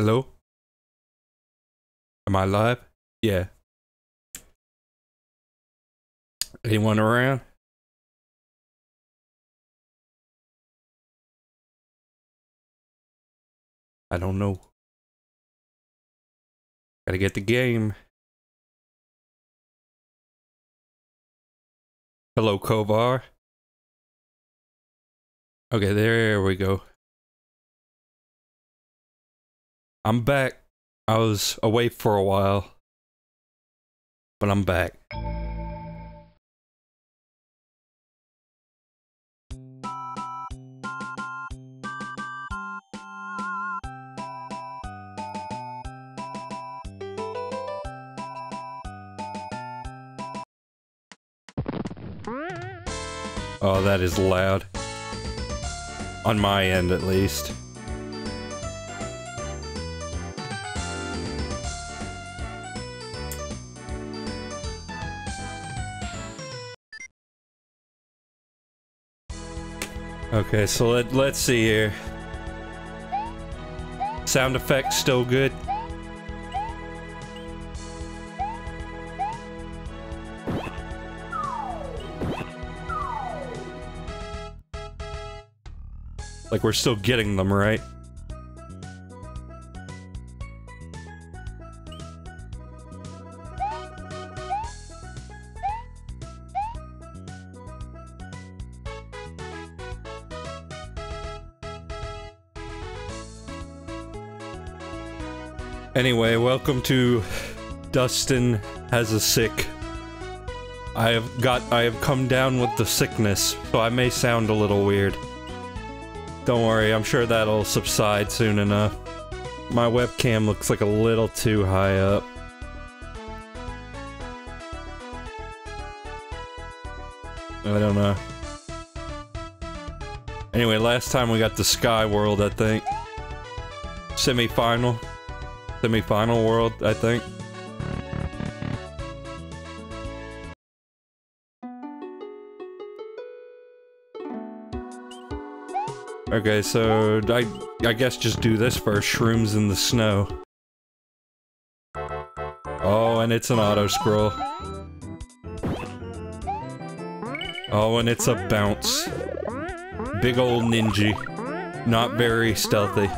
Hello? Am I live? Yeah. Anyone around? I don't know. Gotta get the game. Hello, Kovar. Okay, there we go. I'm back. I was away for a while, but I'm back. Oh, that is loud. On my end, at least. Okay, so let, let's see here. Sound effects still good? Like we're still getting them, right? Anyway, welcome to Dustin has a sick. I have got I have come down with the sickness, so I may sound a little weird. Don't worry, I'm sure that'll subside soon enough. My webcam looks like a little too high up. I don't know. Anyway, last time we got the Sky World, I think. Semi-final. Semi-final world, I think. Okay, so I I guess just do this first. Shrooms in the snow. Oh, and it's an auto scroll. Oh, and it's a bounce. Big old ninja. Not very stealthy.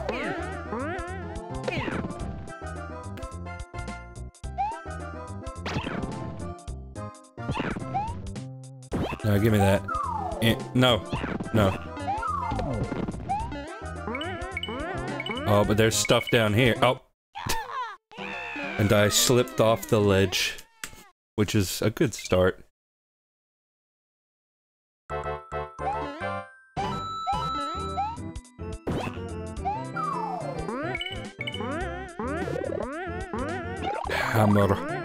Give me that. Eh, no. No. Oh, but there's stuff down here. Oh. and I slipped off the ledge. Which is a good start. Hammer.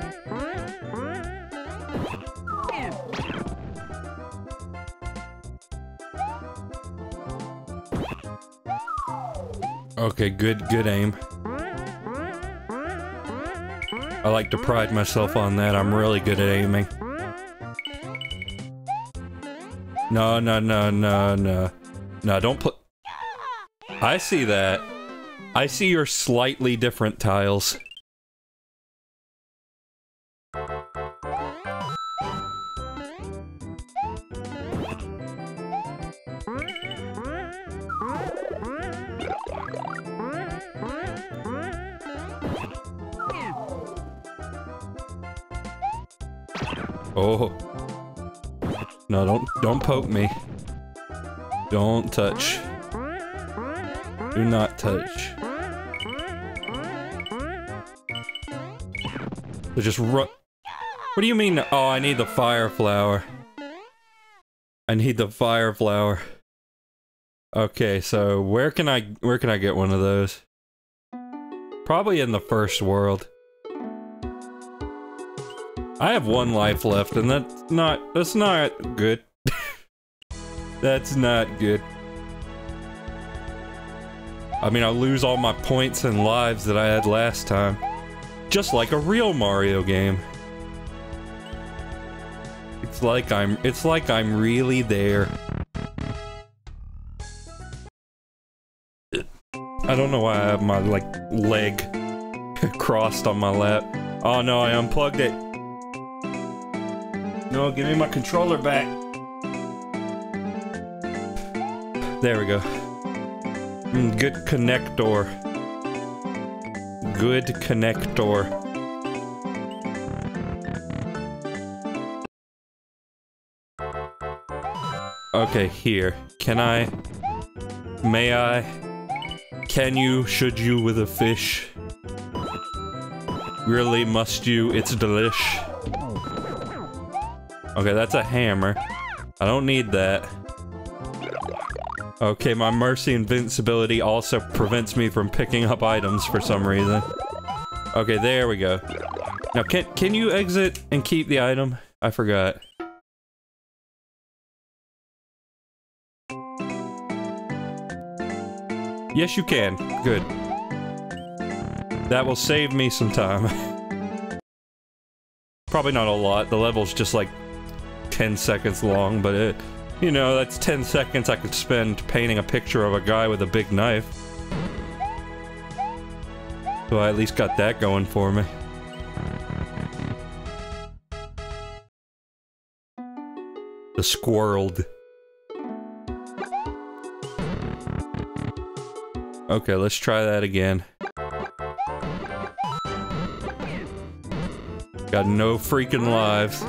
Okay, good, good aim. I like to pride myself on that. I'm really good at aiming. No, no, no, no, no. No, don't put... I see that. I see your slightly different tiles. Oh. No, don't don't poke me. Don't touch. Do not touch. So just ru- What do you mean? Oh, I need the fire flower. I need the fire flower. Okay, so where can I where can I get one of those? Probably in the first world. I have one life left, and that's not- that's not good. that's not good. I mean, I'll lose all my points and lives that I had last time. Just like a real Mario game. It's like I'm- it's like I'm really there. I don't know why I have my, like, leg crossed on my lap. Oh no, I unplugged it. No, give me my controller back. There we go. Mm, good connector. Good connector. Okay, here. Can I... May I? Can you, should you with a fish? Really, must you? It's delish. Okay, that's a hammer. I don't need that. Okay, my mercy invincibility also prevents me from picking up items for some reason. Okay, there we go. Now, can can you exit and keep the item? I forgot. Yes, you can. Good. That will save me some time. Probably not a lot. The level's just like 10 seconds long, but it... You know, that's 10 seconds I could spend painting a picture of a guy with a big knife. So I at least got that going for me. The squirreled. Okay, let's try that again. Got no freaking lives.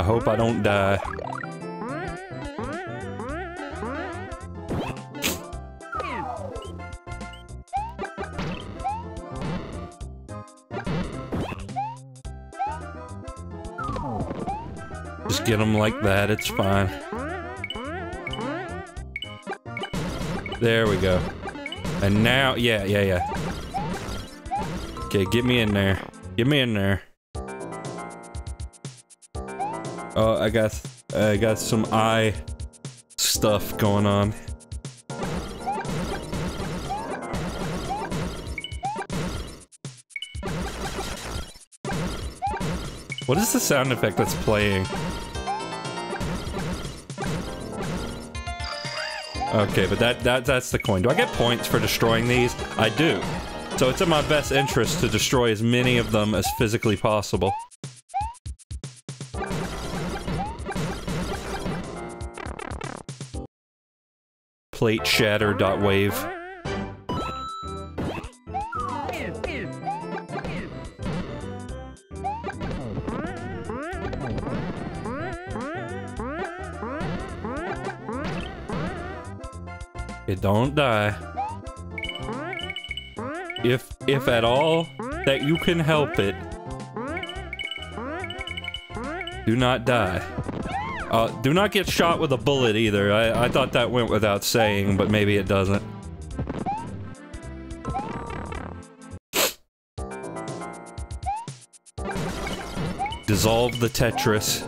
I hope I don't die. Just get them like that, it's fine. There we go. And now, yeah, yeah, yeah. Okay, get me in there. Get me in there. I got, I got some eye stuff going on. What is the sound effect that's playing? Okay, but that, that that's the coin. Do I get points for destroying these? I do. So it's in my best interest to destroy as many of them as physically possible. Plate shatter dot wave. It don't die. If, if at all, that you can help it. Do not die. Uh, do not get shot with a bullet either. I, I thought that went without saying, but maybe it doesn't. Dissolve the Tetris.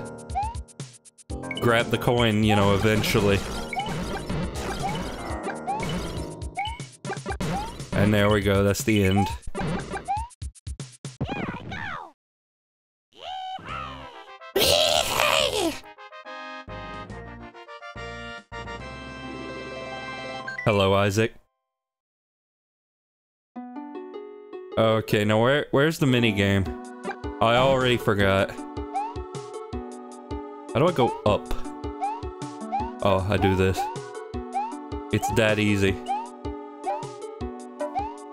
Grab the coin, you know, eventually. And there we go, that's the end. Hello, Isaac. Okay, now where where's the mini game? I already forgot. How do I go up? Oh, I do this. It's that easy.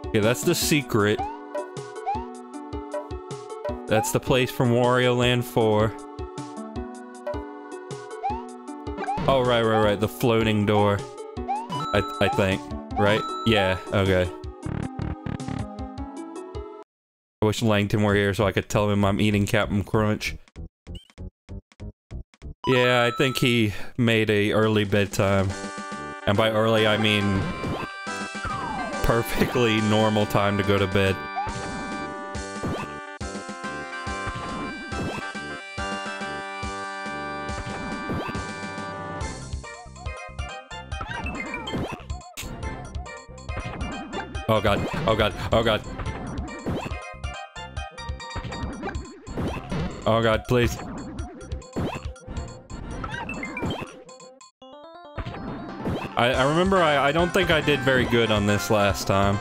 Okay, that's the secret. That's the place from Wario Land 4. Oh, right, right, right. The floating door. I, I think. Right? Yeah, okay. I wish Langton were here so I could tell him I'm eating Captain Crunch. Yeah, I think he made a early bedtime. And by early, I mean perfectly normal time to go to bed. Oh god, oh god, oh god. Oh god, please. I, I remember I, I don't think I did very good on this last time.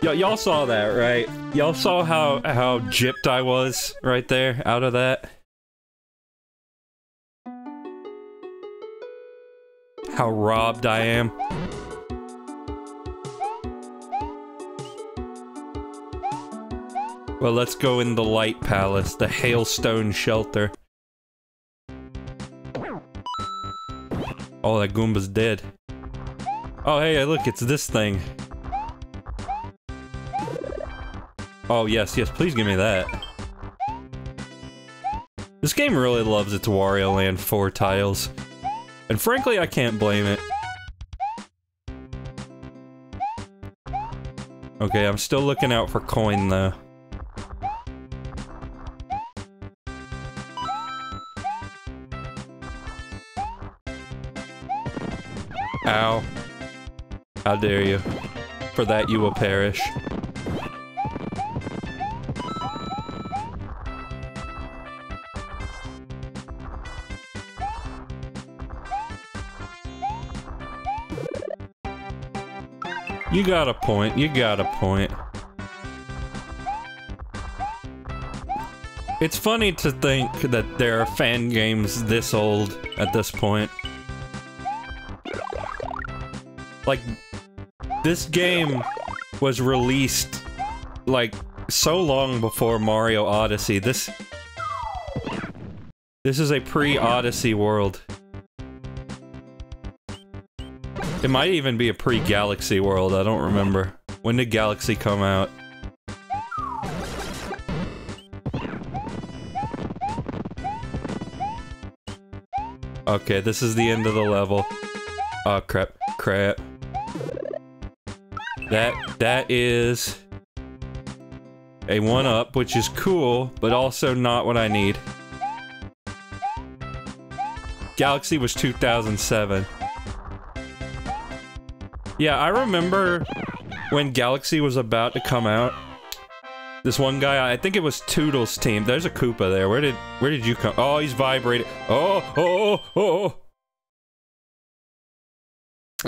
Y'all saw that, right? Y'all saw how how gypped I was right there out of that. How robbed I am. Well, let's go in the Light Palace, the Hailstone Shelter. Oh, that Goomba's dead. Oh, hey, look, it's this thing. Oh, yes, yes, please give me that. This game really loves its Wario Land 4 tiles. And frankly, I can't blame it. Okay, I'm still looking out for coin, though. How dare you. For that you will perish. You got a point, you got a point. It's funny to think that there are fan games this old at this point. Like, this game was released, like, so long before Mario Odyssey. This... This is a pre-Odyssey world. It might even be a pre-Galaxy world, I don't remember. When did Galaxy come out? Okay, this is the end of the level. Oh crap, crap. That, that is a 1-up, which is cool, but also not what I need. Galaxy was 2007. Yeah, I remember when Galaxy was about to come out. This one guy, I think it was Toodles' team. There's a Koopa there. Where did where did you come? Oh, he's vibrating. Oh, oh, oh, oh.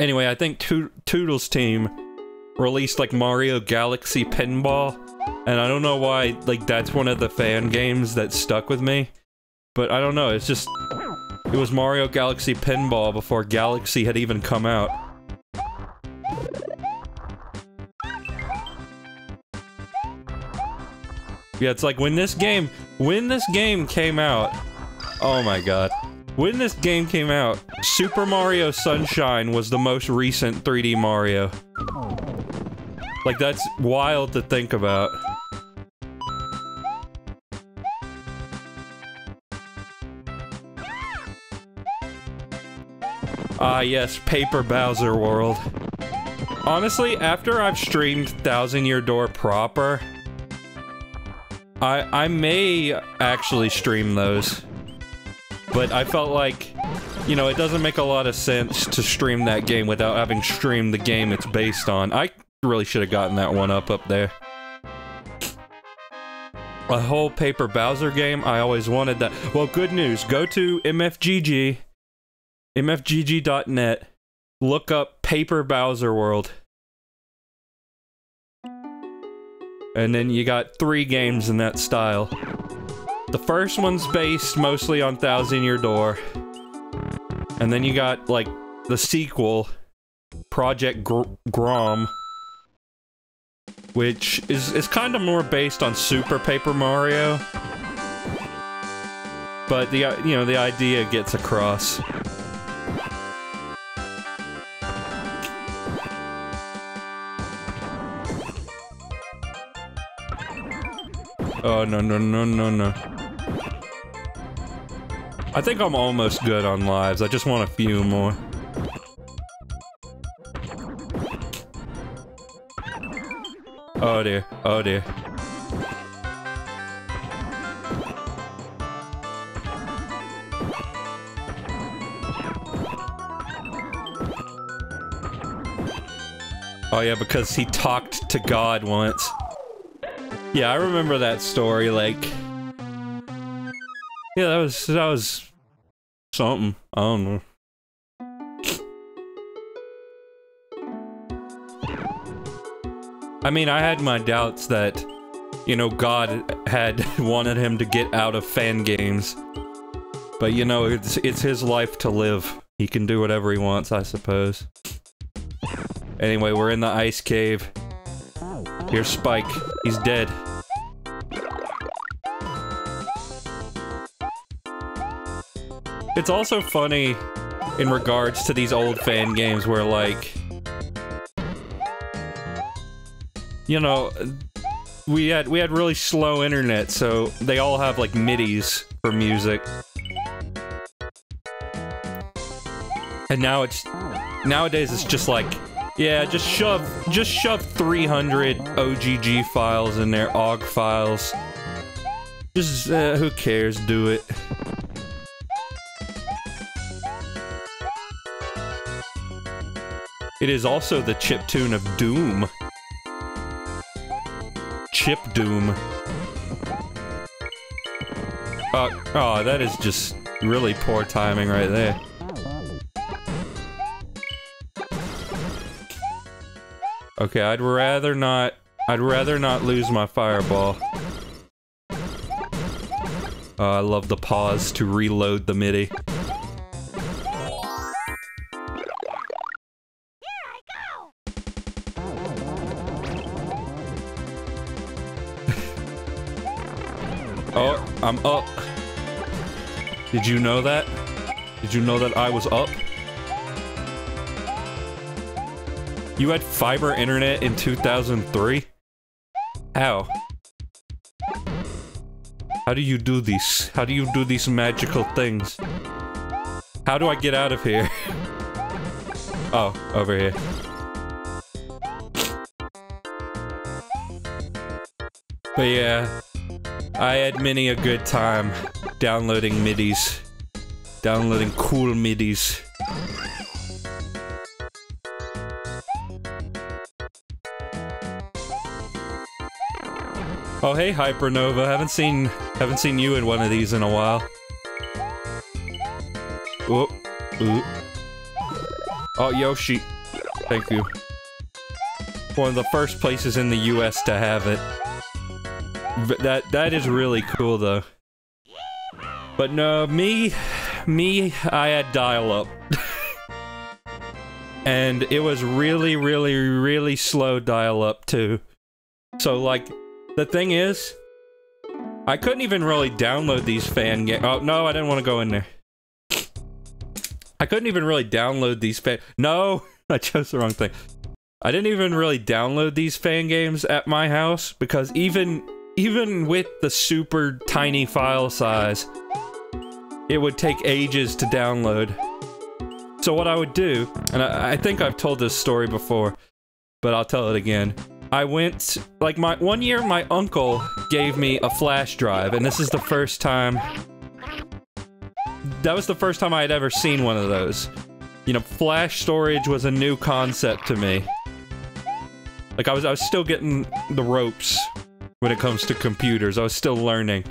Anyway, I think to Toodles' team released like Mario Galaxy Pinball, and I don't know why like that's one of the fan games that stuck with me. But I don't know, it's just it was Mario Galaxy Pinball before Galaxy had even come out. Yeah, it's like when this game when this game came out. Oh my god. When this game came out, Super Mario Sunshine was the most recent 3D Mario. Like, that's wild to think about. Ah yes, Paper Bowser World. Honestly, after I've streamed Thousand Year Door proper, I I may actually stream those. But I felt like, you know, it doesn't make a lot of sense to stream that game without having streamed the game it's based on. I really should have gotten that one up up there. A whole Paper Bowser game, I always wanted that. Well, good news. Go to MFGG, mfgg.net, look up Paper Bowser World. And then you got three games in that style. The first one's based mostly on Thousand Year Door. And then you got, like, the sequel, Project Gr Grom, which is, is kind of more based on Super Paper Mario. But the, uh, you know, the idea gets across. Oh, no, no, no, no, no. I think I'm almost good on lives. I just want a few more. Oh dear. Oh dear. Oh yeah, because he talked to God once. Yeah, I remember that story, like... Yeah, that was, that was something. I don't know. I mean, I had my doubts that, you know, God had wanted him to get out of fan games. But, you know, it's, it's his life to live. He can do whatever he wants, I suppose. Anyway, we're in the ice cave. Here's Spike. He's dead. It's also funny in regards to these old fan games where, like, you know, we had we had really slow internet, so they all have like MIDIs for music. And now it's nowadays it's just like yeah, just shove just shove 300 OGG files in there, OGG files. Just uh, who cares, do it. It is also the chip tune of Doom. Chip Doom. Uh, oh, that is just really poor timing right there. Okay, I'd rather not... I'd rather not lose my fireball. Oh, I love the pause to reload the MIDI. I'm up. Did you know that? Did you know that I was up? You had fiber internet in 2003? How? How do you do these? How do you do these magical things? How do I get out of here? oh, over here. But yeah, I had many a good time downloading midis. Downloading cool midis. Oh hey Hypernova, haven't seen haven't seen you in one of these in a while. Oh, ooh. Oh Yoshi, thank you. One of the first places in the U.S. to have it. That that is really cool though. But no, me, me, I had dial-up. and it was really, really, really slow dial-up too. So like, the thing is, I couldn't even really download these fan games. Oh, no, I didn't want to go in there. I couldn't even really download these fan- No! I chose the wrong thing. I didn't even really download these fan games at my house because even even with the super tiny file size, it would take ages to download. So what I would do, and I, I think I've told this story before, but I'll tell it again. I went, like my, one year my uncle gave me a flash drive, and this is the first time, that was the first time I had ever seen one of those. You know, flash storage was a new concept to me. Like I was, I was still getting the ropes when it comes to computers. I was still learning.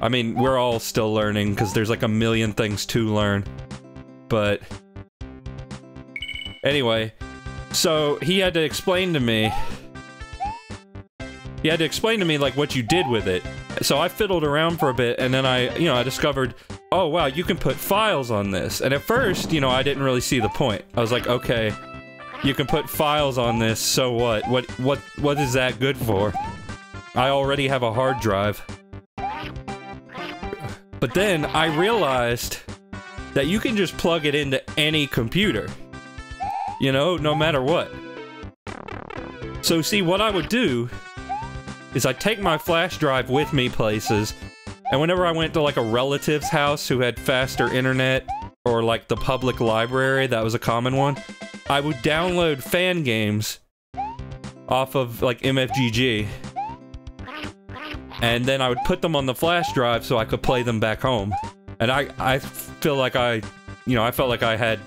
I mean, we're all still learning because there's like a million things to learn. But anyway, so he had to explain to me he had to explain to me like what you did with it. So I fiddled around for a bit and then I, you know, I discovered, oh wow, you can put files on this. And at first, you know, I didn't really see the point. I was like, okay, you can put files on this, so what? What what what is that good for? I already have a hard drive. But then I realized that you can just plug it into any computer. You know, no matter what. So see, what I would do is I take my flash drive with me places, and whenever I went to like a relative's house who had faster internet, or like the public library, that was a common one, I would download fan games off of like MFGG and then I would put them on the flash drive so I could play them back home. And I, I feel like I, you know, I felt like I had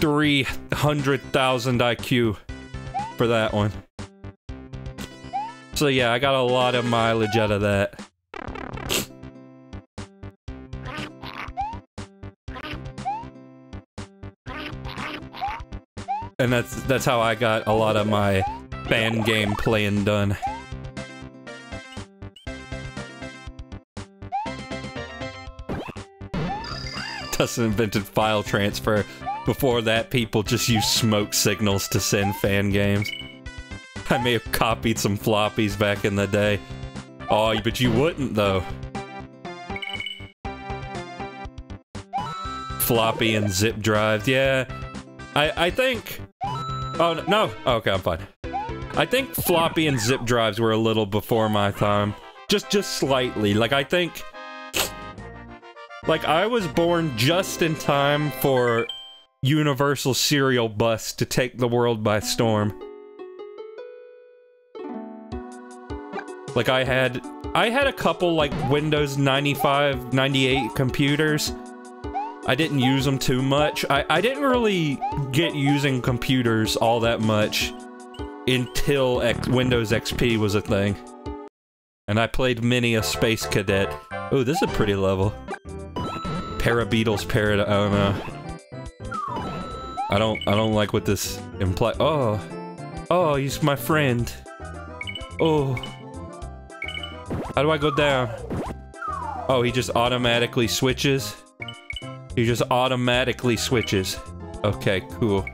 300,000 IQ for that one. So yeah, I got a lot of mileage out of that. And that's that's how I got a lot of my fan game playing done. Dustin invented file transfer. Before that, people just used smoke signals to send fan games. I may have copied some floppies back in the day. Oh, but you wouldn't, though. Floppy and zip drives, yeah. I, I think... Oh, no. Okay, I'm fine. I think floppy and zip drives were a little before my time. Just, just slightly. Like, I think... Like, I was born just in time for Universal Serial Bus to take the world by storm. Like, I had... I had a couple, like, Windows 95, 98 computers. I didn't use them too much. I, I didn't really get using computers all that much until X Windows XP was a thing. And I played many a Space Cadet. Oh, this is a pretty level. Parabeetles Parad- I don't know. I don't- I don't like what this implies- Oh! Oh, he's my friend. Oh. How do I go down? Oh, he just automatically switches? He just automatically switches. Okay, cool.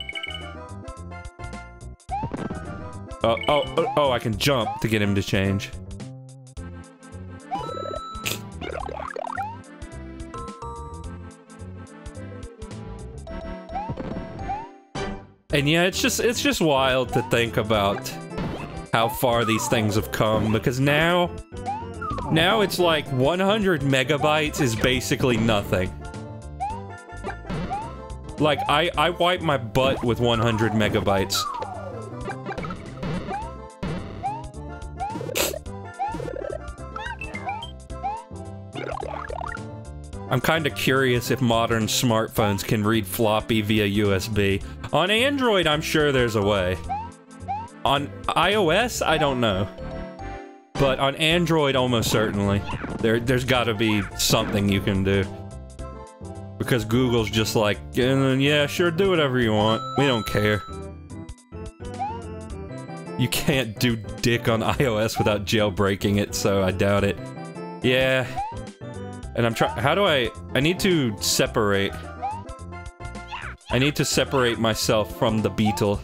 Oh, oh, oh, I can jump to get him to change. And yeah, it's just it's just wild to think about how far these things have come because now now it's like 100 megabytes is basically nothing. Like I I wipe my butt with 100 megabytes. I'm kind of curious if modern smartphones can read floppy via USB. On Android, I'm sure there's a way. On iOS, I don't know. But on Android, almost certainly. There, there's gotta be something you can do. Because Google's just like, yeah, sure, do whatever you want. We don't care. You can't do dick on iOS without jailbreaking it, so I doubt it. Yeah, and I'm trying- how do I- I need to separate. I need to separate myself from the beetle.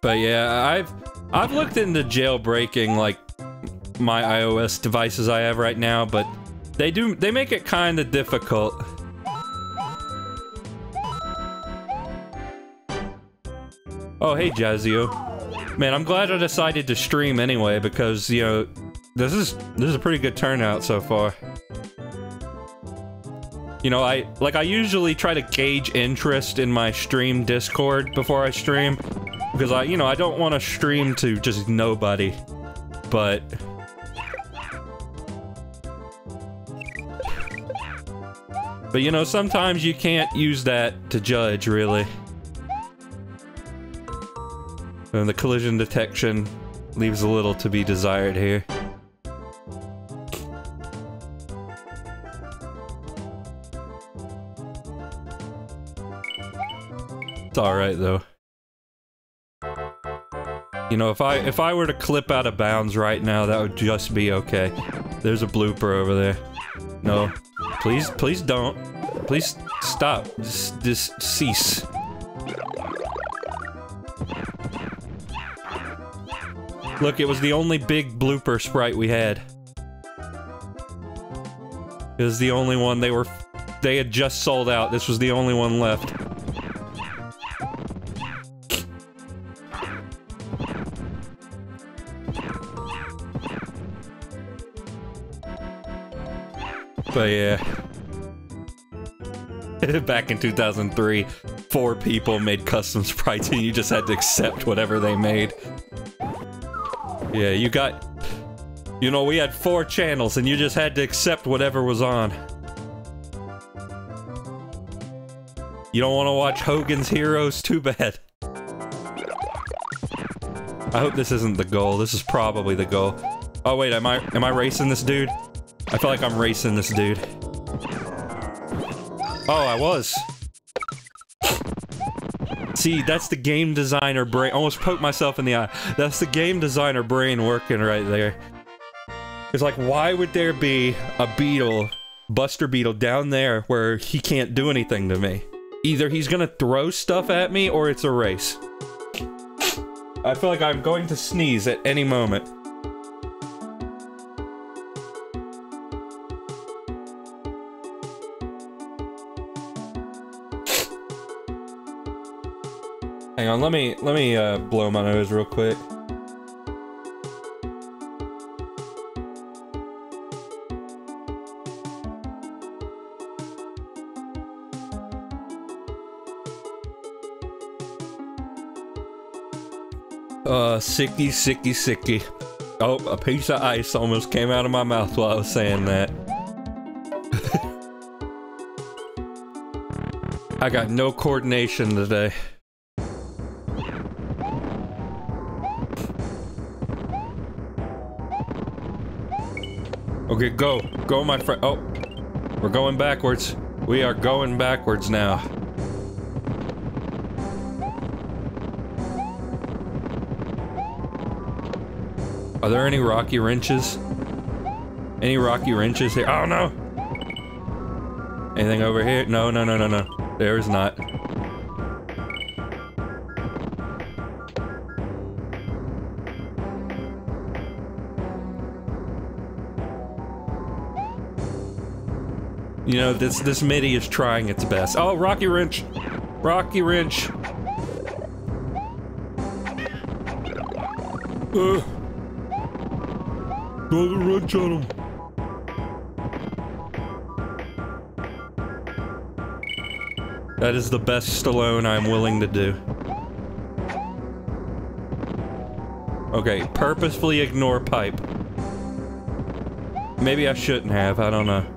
But yeah, I've- I've looked into jailbreaking, like, my iOS devices I have right now, but they do- they make it kinda difficult. Oh, hey, Jazio. Man, I'm glad I decided to stream anyway, because, you know, this is this is a pretty good turnout so far. You know, I like I usually try to gauge interest in my stream Discord before I stream because I, you know, I don't want to stream to just nobody. But But you know, sometimes you can't use that to judge really. And the collision detection leaves a little to be desired here. It's alright though. You know, if I if I were to clip out of bounds right now, that would just be okay. There's a blooper over there. No. Please, please don't. Please stop. Just, just cease. Look, it was the only big blooper sprite we had. It was the only one they were... They had just sold out. This was the only one left. But yeah. Back in 2003, four people made custom sprites and you just had to accept whatever they made. Yeah, you got... You know, we had four channels and you just had to accept whatever was on. You don't want to watch Hogan's Heroes? Too bad. I hope this isn't the goal. This is probably the goal. Oh wait, am I am I racing this dude? I feel like I'm racing this dude. Oh, I was. See, that's the game designer brain. Almost poked myself in the eye. That's the game designer brain working right there. It's like, why would there be a beetle, Buster Beetle, down there where he can't do anything to me? Either he's gonna throw stuff at me or it's a race. I feel like I'm going to sneeze at any moment. On, let me let me uh, blow my nose real quick. Uh, sicky, sicky, sicky. Oh, a piece of ice almost came out of my mouth while I was saying that. I got no coordination today. Okay, go. Go, my friend. Oh, we're going backwards. We are going backwards now. Are there any rocky wrenches? Any rocky wrenches here? Oh no! Anything over here? No, no, no, no, no. There is not. You know, this this MIDI is trying its best. Oh, Rocky Wrench! Rocky Wrench! Uh, throw the wrench on him. That is the best Stallone I'm willing to do. Okay, purposefully ignore pipe. Maybe I shouldn't have, I don't know.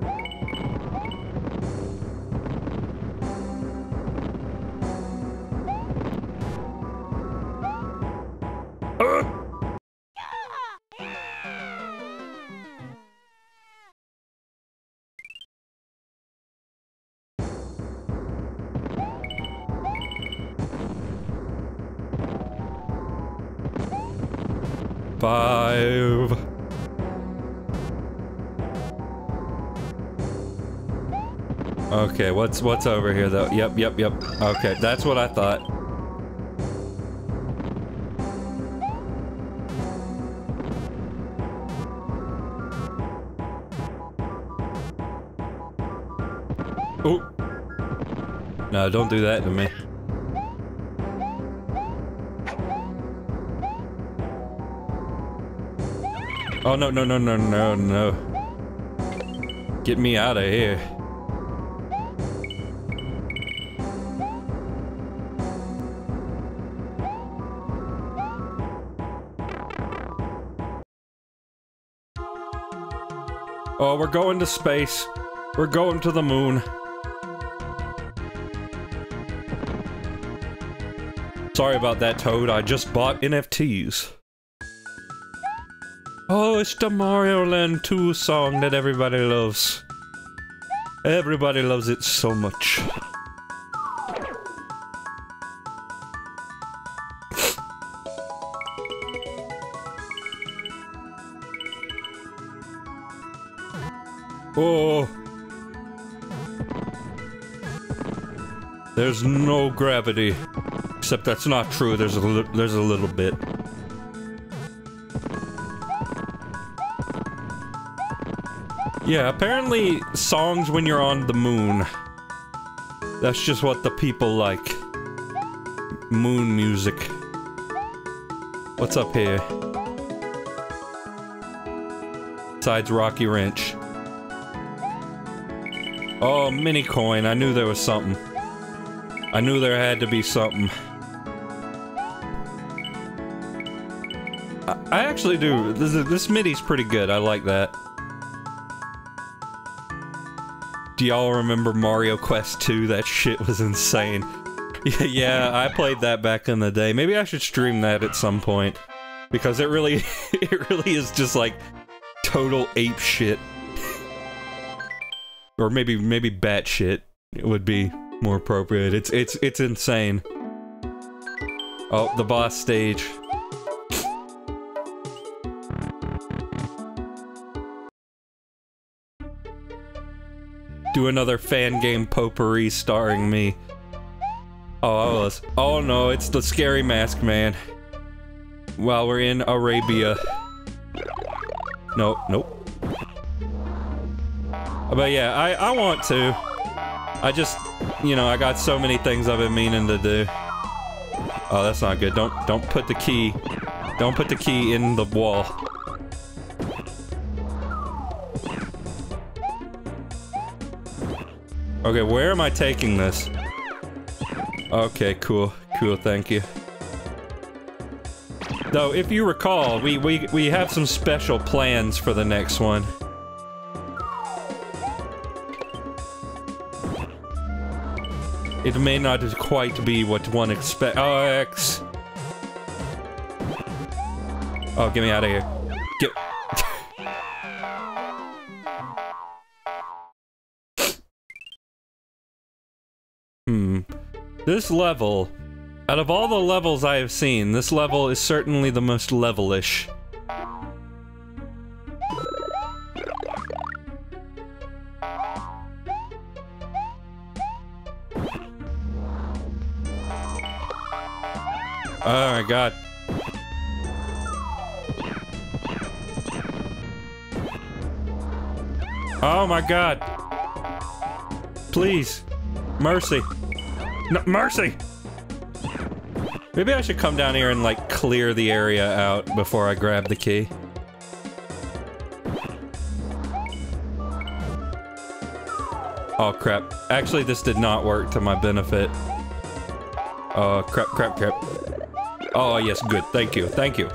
What's what's over here though? Yep, yep, yep. Okay, that's what I thought. Oh. No, don't do that to me. Oh, no, no, no, no, no, no. Get me out of here. We're going to space. We're going to the moon. Sorry about that, Toad. I just bought NFTs. Oh, it's the Mario Land 2 song that everybody loves. Everybody loves it so much. There's no gravity. Except that's not true. There's a there's a little bit. Yeah, apparently songs when you're on the moon. That's just what the people like. Moon music. What's up here? Besides Rocky Wrench. Oh, mini coin. I knew there was something. I knew there had to be something. I, actually do. This, this MIDI's pretty good. I like that. Do y'all remember Mario Quest 2? That shit was insane. yeah, I played that back in the day. Maybe I should stream that at some point. Because it really, it really is just like total ape shit. or maybe, maybe bat shit. It would be more appropriate. It's it's it's insane. Oh, the boss stage. Do another fan game potpourri starring me. Oh, I was. Oh no, it's the scary mask man. While we're in Arabia. No, nope. But yeah, I, I want to. I just, you know, I got so many things I've been meaning to do. Oh, that's not good. Don't, don't put the key, don't put the key in the wall. Okay, where am I taking this? Okay, cool. Cool, thank you. Though, if you recall, we, we, we have some special plans for the next one. It may not quite be what one expects. Oh, X! Oh, get me out of here. Get- Hmm. This level, out of all the levels I have seen, this level is certainly the most levelish. God. Oh my god. Please. Mercy. Mercy! Maybe I should come down here and, like, clear the area out before I grab the key. Oh, crap. Actually, this did not work to my benefit. Oh, crap, crap, crap. Oh, yes, good. Thank you, thank you.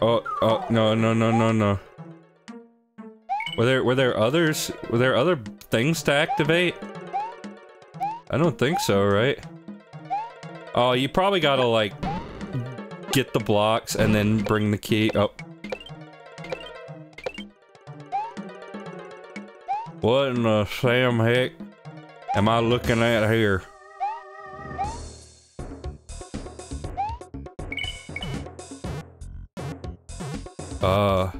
Oh, oh, no, no, no, no, no. Were there were there others? Were there other things to activate? I don't think so, right? Oh, you probably gotta like get the blocks and then bring the key Oh. What in the Sam heck am I looking at here? Uh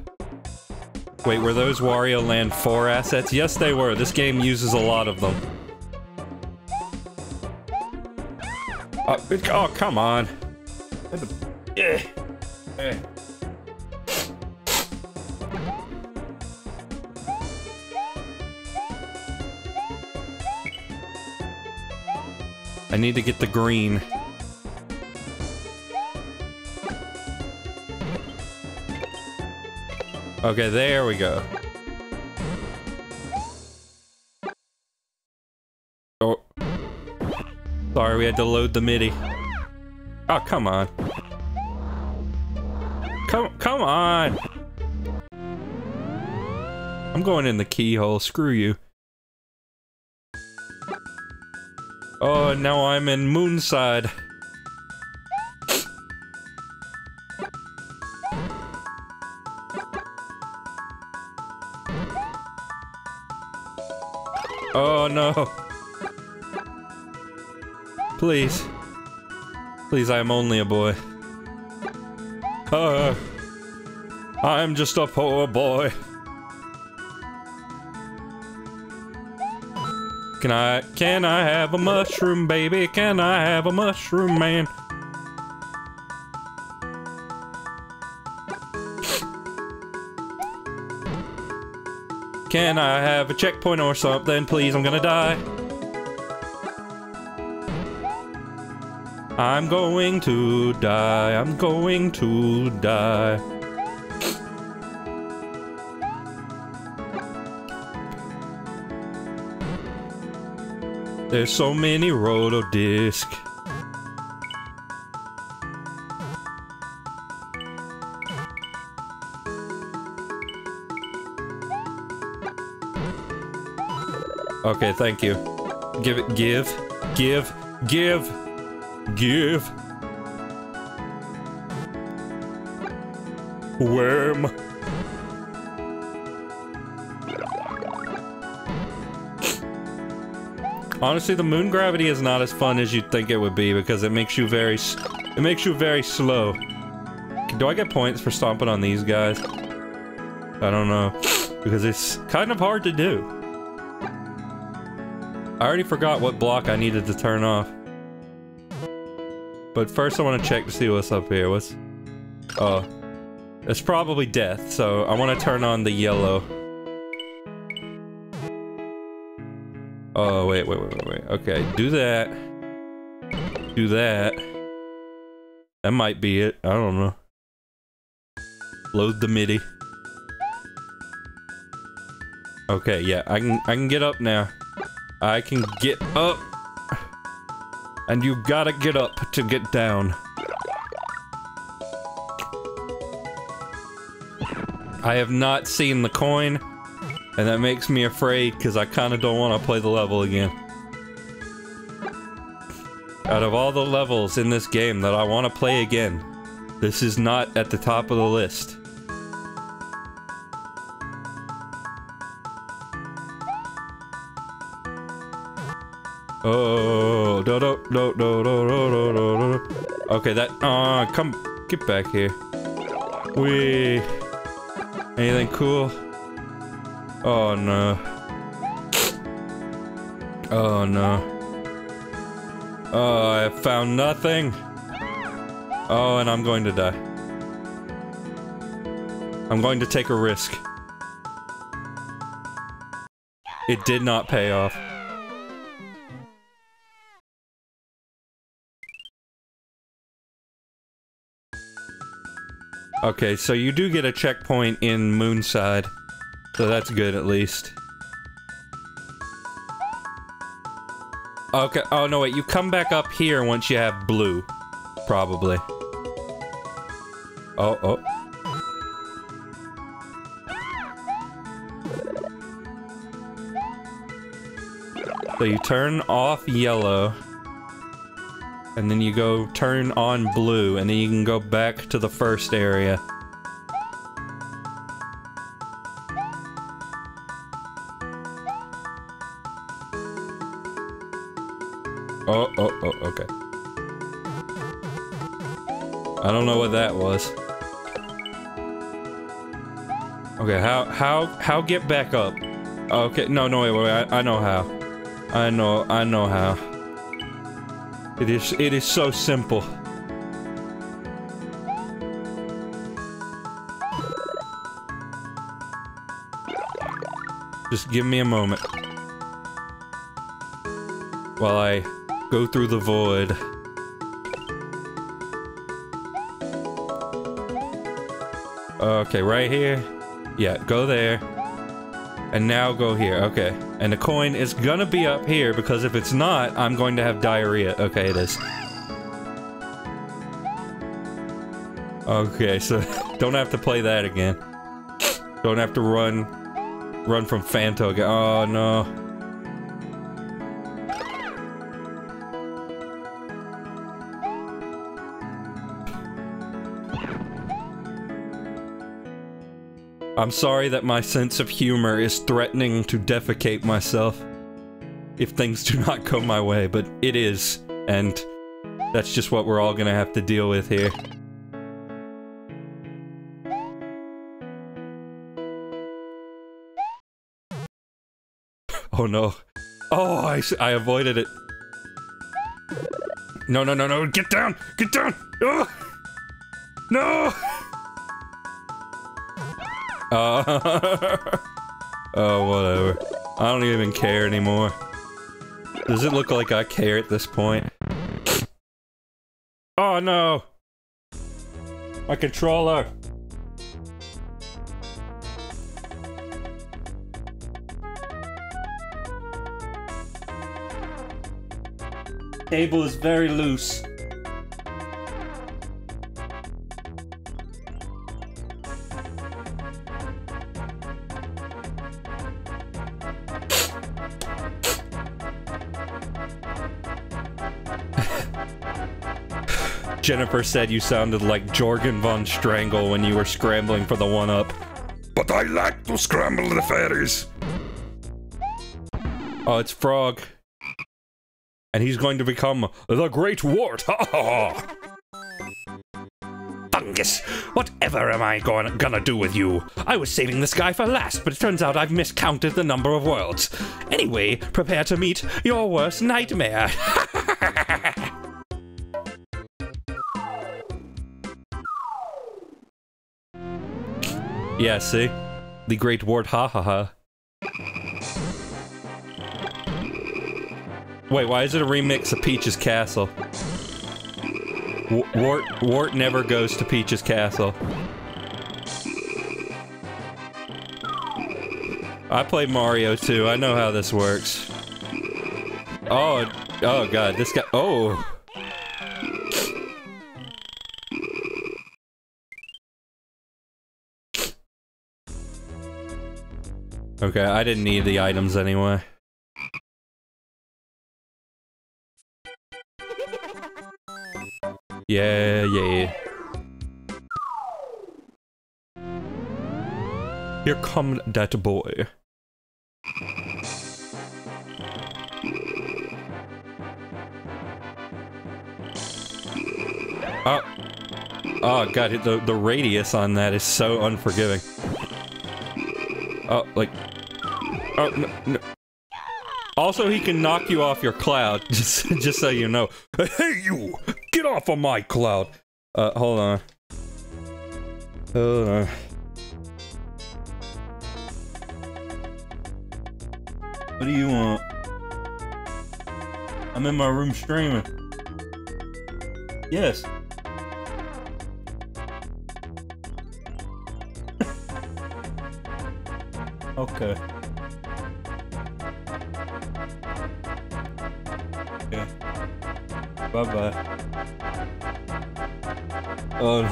Wait, were those Wario Land 4 assets? Yes, they were. This game uses a lot of them. Uh, it, oh, come on. Need to get the green. Okay, there we go. Oh. Sorry, we had to load the MIDI. Oh, come on. Come, come on! I'm going in the keyhole, screw you. Oh, now I'm in Moonside. Oh no. Please. Please, I am only a boy. Uh, I'm just a poor boy. Can I, can I have a mushroom, baby? Can I have a mushroom, man? Can I have a checkpoint or something, please? I'm gonna die. I'm going to die. I'm going to die. There's so many roto disc. Okay, thank you. Give it, give, give, give, give. Worm. Honestly, the moon gravity is not as fun as you'd think it would be because it makes you very, it makes you very slow. Do I get points for stomping on these guys? I don't know. Because it's kind of hard to do. I already forgot what block I needed to turn off. But first I want to check to see what's up here. What's... Oh. It's probably death, so I want to turn on the yellow. Oh, wait, wait, wait, wait. Okay, do that. Do that. That might be it. I don't know. Load the MIDI. Okay, yeah, I can I can get up now. I can get up. And you gotta get up to get down. I have not seen the coin, and that makes me afraid because I kind of don't want to play the level again. Out of all the levels in this game that I want to play again, this is not at the top of the list. Oh, no, no, no, no, no, no, no, no. Okay, that, uh, come, get back here. We. Anything cool? Oh no. Oh no. Oh, I found nothing. Oh, and I'm going to die. I'm going to take a risk. It did not pay off. Okay, so you do get a checkpoint in Moonside. So that's good at least. Okay, oh no wait, you come back up here once you have blue. Probably. Oh, oh. So you turn off yellow. And then you go turn on blue, and then you can go back to the first area. Oh, oh, oh, okay. I don't know what that was. Okay, how, how, how get back up? Okay, no, no, wait, wait, wait I, I know how. I know, I know how. It is, it is so simple. Just give me a moment. While I go through the void. Okay, right here. Yeah, go there. And now go here, okay. And the coin is gonna be up here, because if it's not, I'm going to have diarrhea. Okay, it is. Okay, so don't have to play that again. Don't have to run, run from Phanto again. Oh no. I'm sorry that my sense of humor is threatening to defecate myself if things do not go my way, but it is, and that's just what we're all gonna have to deal with here. Oh no. Oh, I, I avoided it. No, no, no, no, get down! Get down! Oh! No! Uh, oh, whatever. I don't even care anymore. Does it look like I care at this point? Oh no! My controller! Cable is very loose. Jennifer said you sounded like Jorgen von Strangle when you were scrambling for the one-up. But I like to scramble the fairies. Oh, it's Frog. And he's going to become the Great Wart. Ha ha ha! Fungus! Whatever am I going, gonna do with you? I was saving this guy for last, but it turns out I've miscounted the number of worlds. Anyway, prepare to meet your worst nightmare. yeah, see? The Great Wart ha ha ha. Wait, why is it a remix of Peach's Castle? W Wart, Wart never goes to Peach's Castle. I played Mario too, I know how this works. Oh, oh god, this guy- oh! Okay, I didn't need the items anyway. Yeah, yeah. Here come that boy. Oh. Oh god, the, the radius on that is so unforgiving. Oh, like... Oh, no, no. Also, he can knock you off your cloud, just, just so you know. Hey, you! Get off of my cloud! Uh, hold on. Hold on. What do you want? I'm in my room streaming. Yes. okay. Okay. Bye bye. Oh.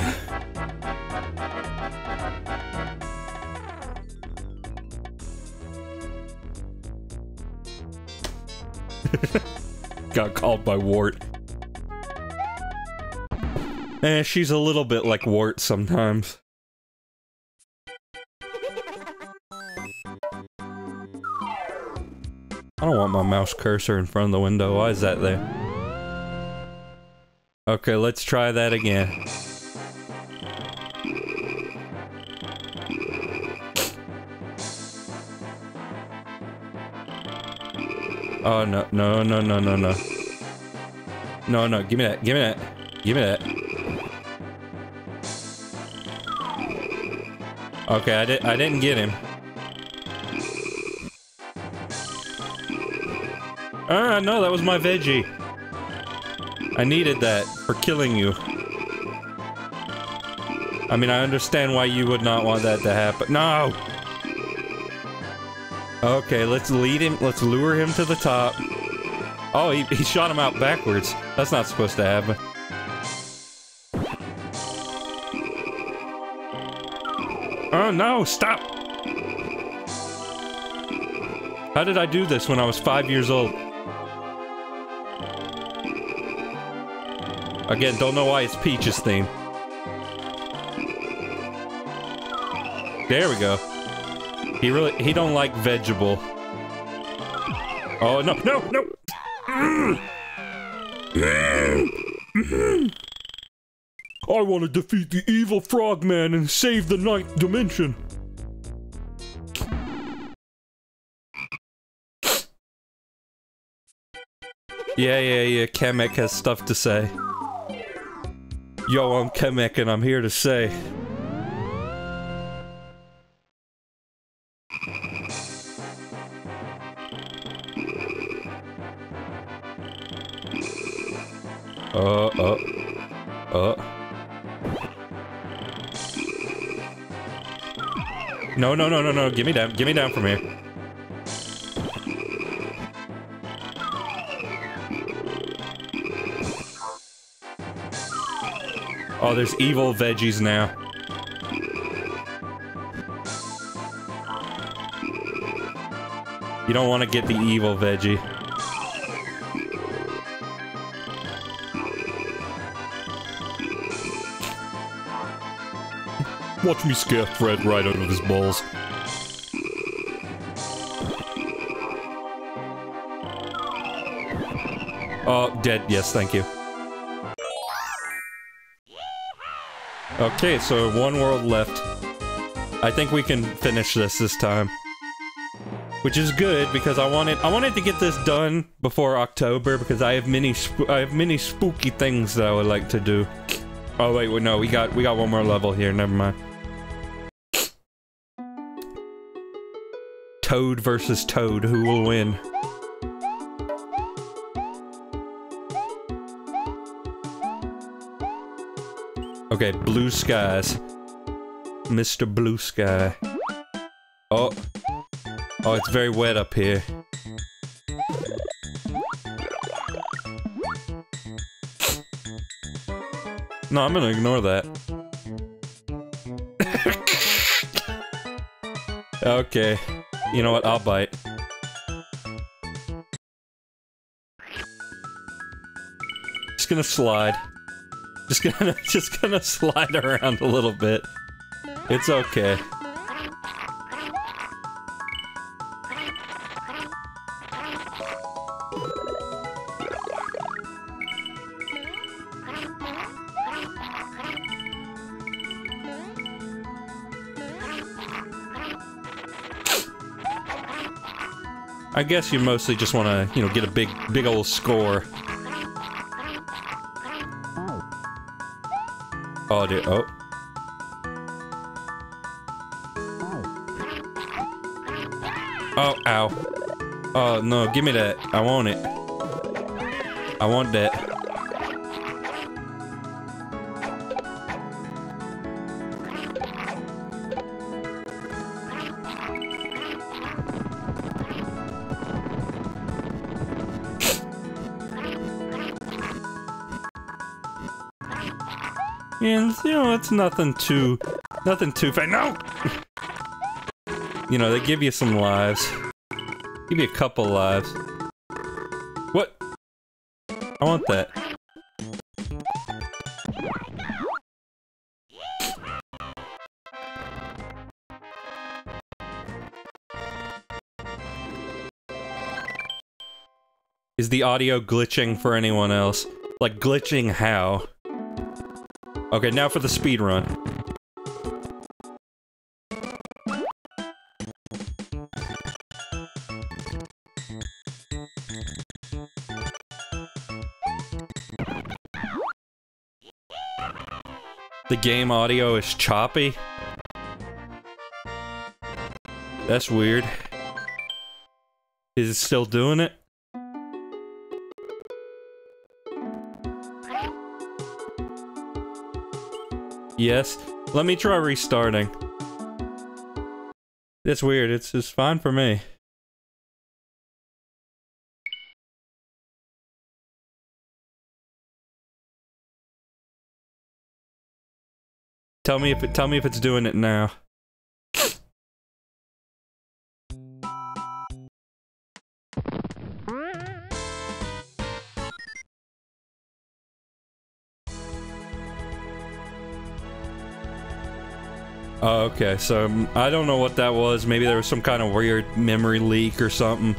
Got called by Wart. Eh, she's a little bit like Wart sometimes. I don't want my mouse cursor in front of the window. Why is that there? Okay, let's try that again. Oh, no, no, no, no, no, no. No, no, give me that, give me that, give me that. Okay, I, did, I didn't get him. Ah, no, that was my veggie. I needed that for killing you. I mean, I understand why you would not want that to happen. No! Okay, let's lead him, let's lure him to the top. Oh, he, he shot him out backwards. That's not supposed to happen. Oh no, stop! How did I do this when I was five years old? Again, don't know why it's Peach's theme. There we go. He really, he don't like vegetable. Oh, no, no, no! I want to defeat the evil frogman and save the ninth dimension. Yeah, yeah, yeah, Kamek has stuff to say. Yo, I'm Kamek and I'm here to say... Uh, uh, uh. No, no, no, no, no. Give me down. Give me down from here. Oh, there's evil veggies now. You don't want to get the evil veggie. Watch me scare Fred right out of his balls. Oh, dead. Yes, thank you. Okay, so one world left. I think we can finish this this time. Which is good because I wanted I wanted to get this done before October because I have many I have many spooky things that I would like to do. Oh wait, wait no, we got we got one more level here. Never mind. Toad versus Toad, who will win? Okay, blue skies. Mr. Blue Sky. Oh. Oh, it's very wet up here. No, I'm gonna ignore that. okay. You know what? I'll bite. Just gonna slide. Just gonna, just gonna slide around a little bit. It's okay. I guess you mostly just want to, you know, get a big, big old score. Oh, dude. Oh. Oh, ow. Oh, no, give me that. I want it. I want that. It's nothing too... Nothing too fa- No! you know, they give you some lives. Give you a couple lives. What? I want that. Is the audio glitching for anyone else? Like, glitching how? Okay, now for the speed run. The game audio is choppy. That's weird. Is it still doing it? Yes. Let me try restarting. That's weird. It's, it's fine for me. Tell me if it, tell me if it's doing it now. Oh, okay, so um, I don't know what that was. Maybe there was some kind of weird memory leak or something.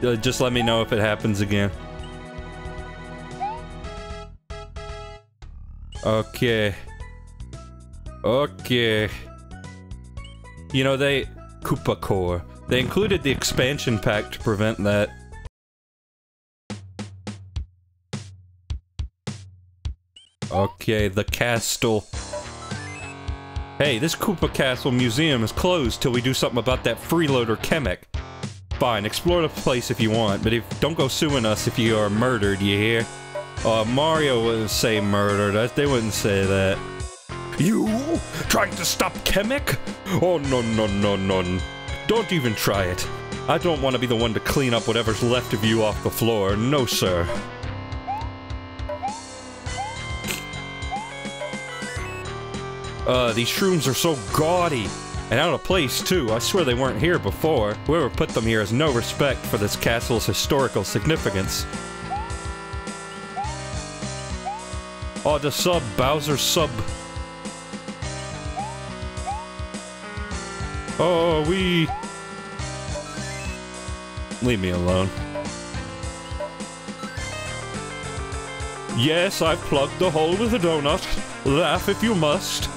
Uh, just let me know if it happens again. Okay. Okay. You know, they... Koopa Core. They included the expansion pack to prevent that. Okay, the castle. Hey, this Koopa Castle Museum is closed till we do something about that freeloader Kamek. Fine, explore the place if you want, but if don't go suing us if you are murdered, you hear? Uh, Mario wouldn't say murdered, they wouldn't say that. You? Trying to stop Kamek? Oh, no, no, no, no. Don't even try it. I don't want to be the one to clean up whatever's left of you off the floor. No, sir. Uh, these shrooms are so gaudy. And out of place, too. I swear they weren't here before. Whoever put them here has no respect for this castle's historical significance. Oh, the sub, Bowser sub. Oh, we... Leave me alone. Yes, I've plugged the hole with a donut. Laugh if you must.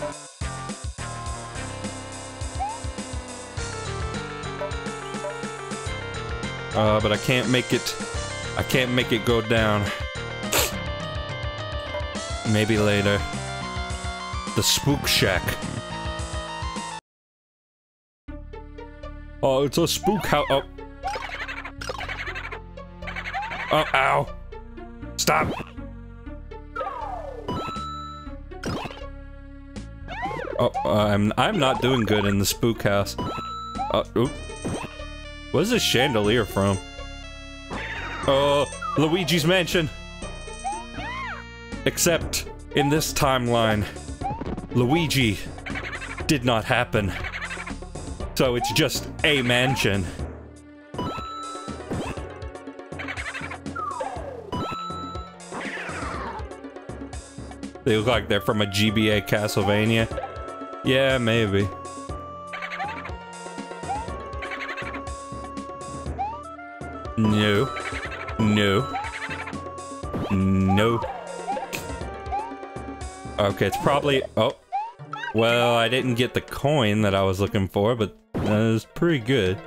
Uh, but I can't make it... I can't make it go down. Maybe later. The Spook Shack. Oh, it's a spook house. Oh. Oh, ow. Stop. Oh, uh, I'm I'm not doing good in the spook house. Uh, oop. Where's this chandelier from? Oh, Luigi's Mansion. Except, in this timeline, Luigi did not happen. So it's just a mansion. They look like they're from a GBA Castlevania. Yeah, maybe. No. No. No. Okay, it's probably... Oh. Well, I didn't get the coin that I was looking for, but that is pretty good.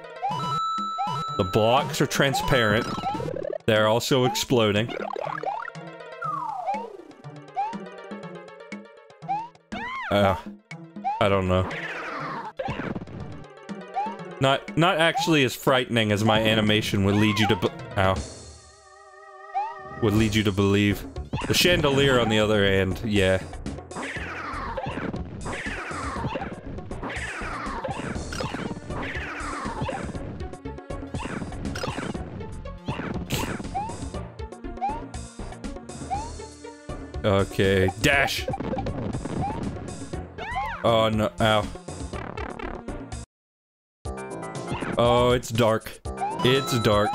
The blocks are transparent. They're also exploding. Uh, I don't know. Not, not actually as frightening as my animation would lead you to ow. Would lead you to believe. The chandelier on the other hand, yeah. Okay, dash! Oh no, ow. Oh, it's dark. It's dark.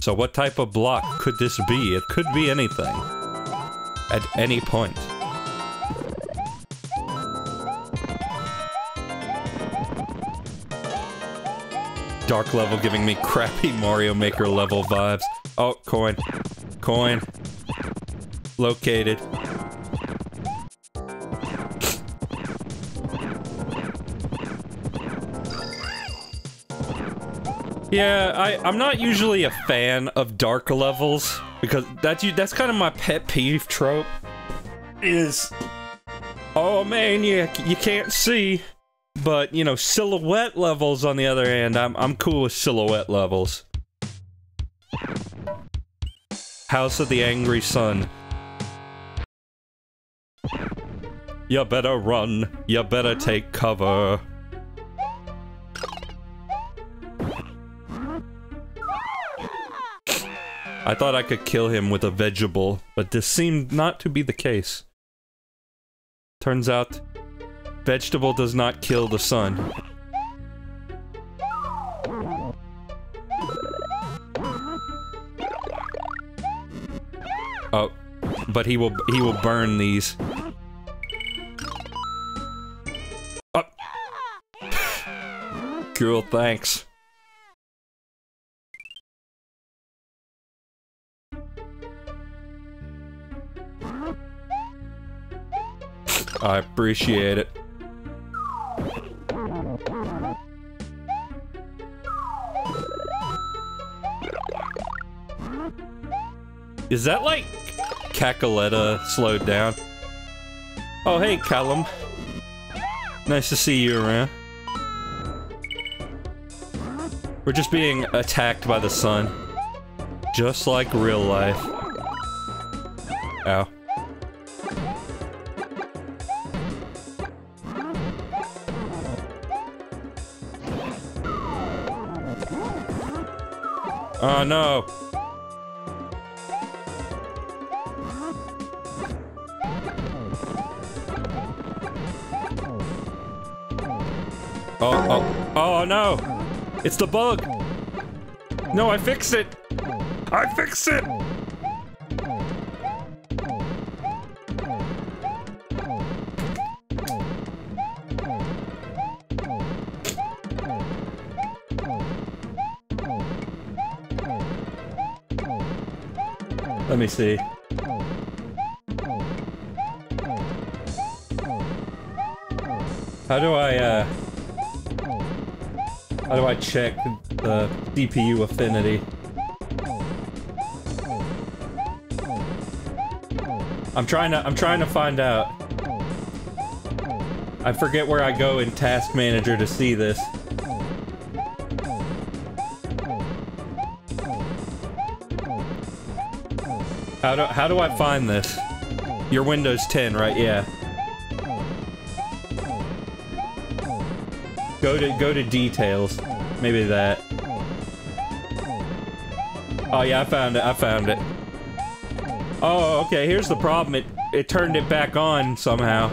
So what type of block could this be? It could be anything. At any point. Dark level giving me crappy Mario Maker level vibes. Oh, coin. Coin. Located. Yeah, I, I'm not usually a fan of dark levels, because that's, that's kind of my pet peeve trope, is, oh man, you, you can't see, but, you know, silhouette levels on the other hand, I'm, I'm cool with silhouette levels. House of the Angry Sun. You better run. You better take cover. I thought I could kill him with a vegetable, but this seemed not to be the case. Turns out, vegetable does not kill the sun. Oh, but he will he will burn these. Cool, thanks. I appreciate it. Is that like Cackletta slowed down? Oh, hey, Callum. Nice to see you around. We're just being attacked by the sun. Just like real life. Ow. Oh no! Oh, oh, oh, oh no! It's the bug! No, I fixed it! I fixed it! Let me see. How do I, uh... How do I check the CPU affinity? I'm trying to- I'm trying to find out. I forget where I go in Task Manager to see this. How do- how do I find this? Your Windows 10, right? Yeah. Go to- go to details. Maybe that. Oh yeah, I found it, I found it. Oh, okay, here's the problem. It- it turned it back on somehow.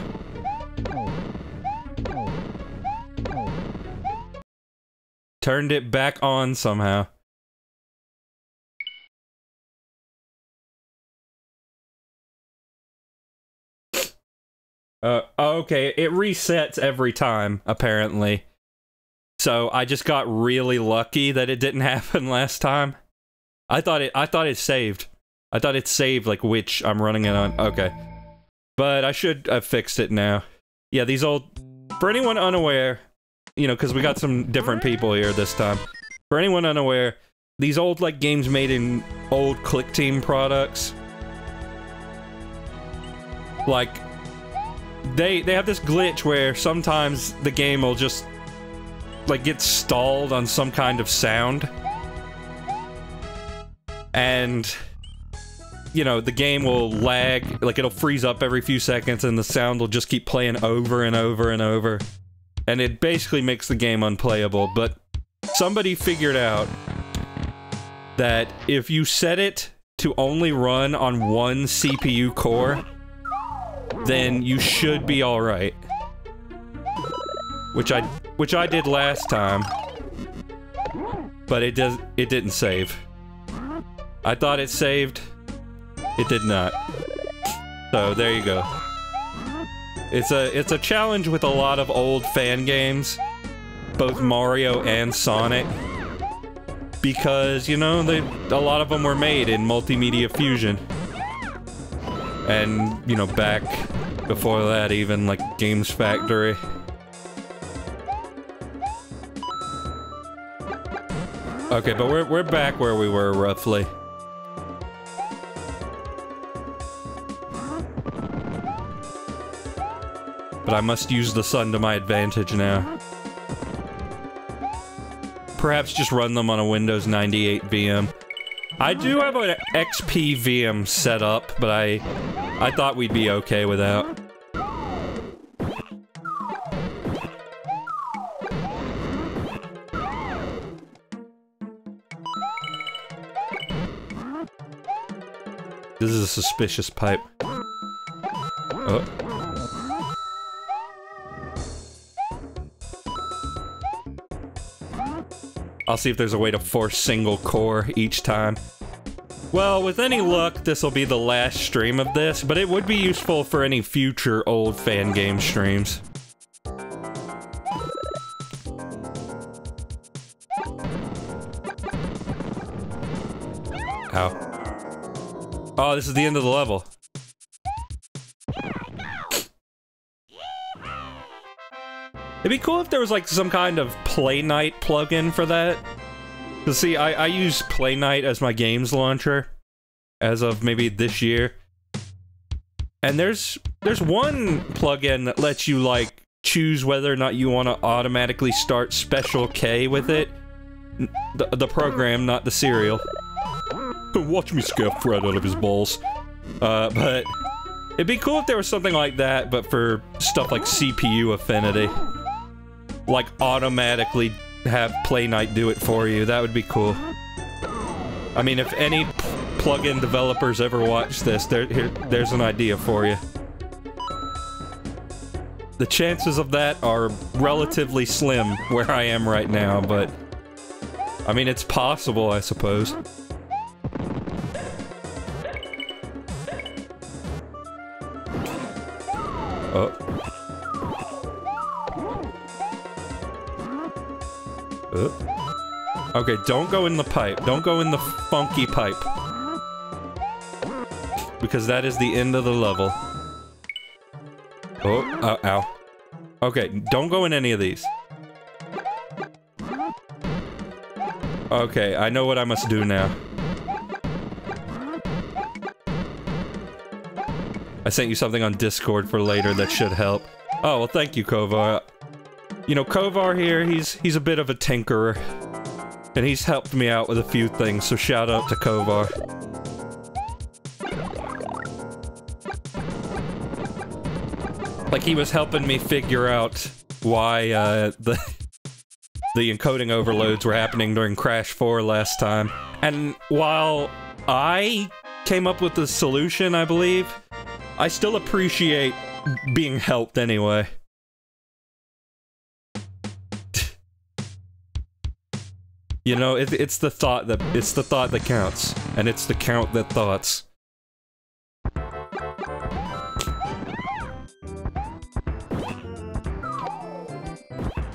Turned it back on somehow. Uh, okay, it resets every time, apparently. So I just got really lucky that it didn't happen last time. I thought it I thought it saved. I thought it saved like which I'm running it on. Okay. But I should have fixed it now. Yeah, these old for anyone unaware, you know, because we got some different people here this time. For anyone unaware, these old like games made in old Clickteam products, like they they have this glitch where sometimes the game will just like get stalled on some kind of sound, and you know, the game will lag, like it'll freeze up every few seconds and the sound will just keep playing over and over and over. And it basically makes the game unplayable, but somebody figured out that if you set it to only run on one CPU core, then you should be alright. Which I which I did last time. But it does it didn't save. I thought it saved. It did not. So there you go. It's a it's a challenge with a lot of old fan games, both Mario and Sonic, because you know they a lot of them were made in Multimedia Fusion, and you know back before that even like Games Factory. Okay, but we're we're back where we were roughly. But I must use the sun to my advantage now. Perhaps just run them on a Windows 98 VM. I do have an XP VM set up, but I I thought we'd be okay without. A suspicious pipe. Oh. I'll see if there's a way to force single core each time. Well, with any luck, this will be the last stream of this, but it would be useful for any future old fan game streams. Ow. Oh, this is the end of the level. It'd be cool if there was like some kind of Playnite plugin for that. Cause see, I, I use Playnite as my games launcher as of maybe this year. And there's there's one plugin that lets you like choose whether or not you want to automatically start Special K with it. The, the program, not the cereal. Watch me scare Fred out of his balls. Uh, but it'd be cool if there was something like that, but for stuff like CPU affinity like automatically have Playnite do it for you. That would be cool. I mean, if any plugin developers ever watch this, there, here, there's an idea for you. The chances of that are relatively slim where I am right now, but... I mean, it's possible, I suppose. Oh. Uh. Okay, don't go in the pipe. Don't go in the funky pipe. because that is the end of the level. Oh, uh, ow. Okay, don't go in any of these. Okay, I know what I must do now. Sent you something on Discord for later that should help. Oh, well thank you, Kovar. You know, Kovar here, he's he's a bit of a tinkerer. And he's helped me out with a few things, so shout out to Kovar. Like, he was helping me figure out why, uh, the... the encoding overloads were happening during Crash 4 last time. And while I came up with the solution, I believe, I still appreciate being helped anyway. You know, it, it's the thought that it's the thought that counts, and it's the count that thoughts.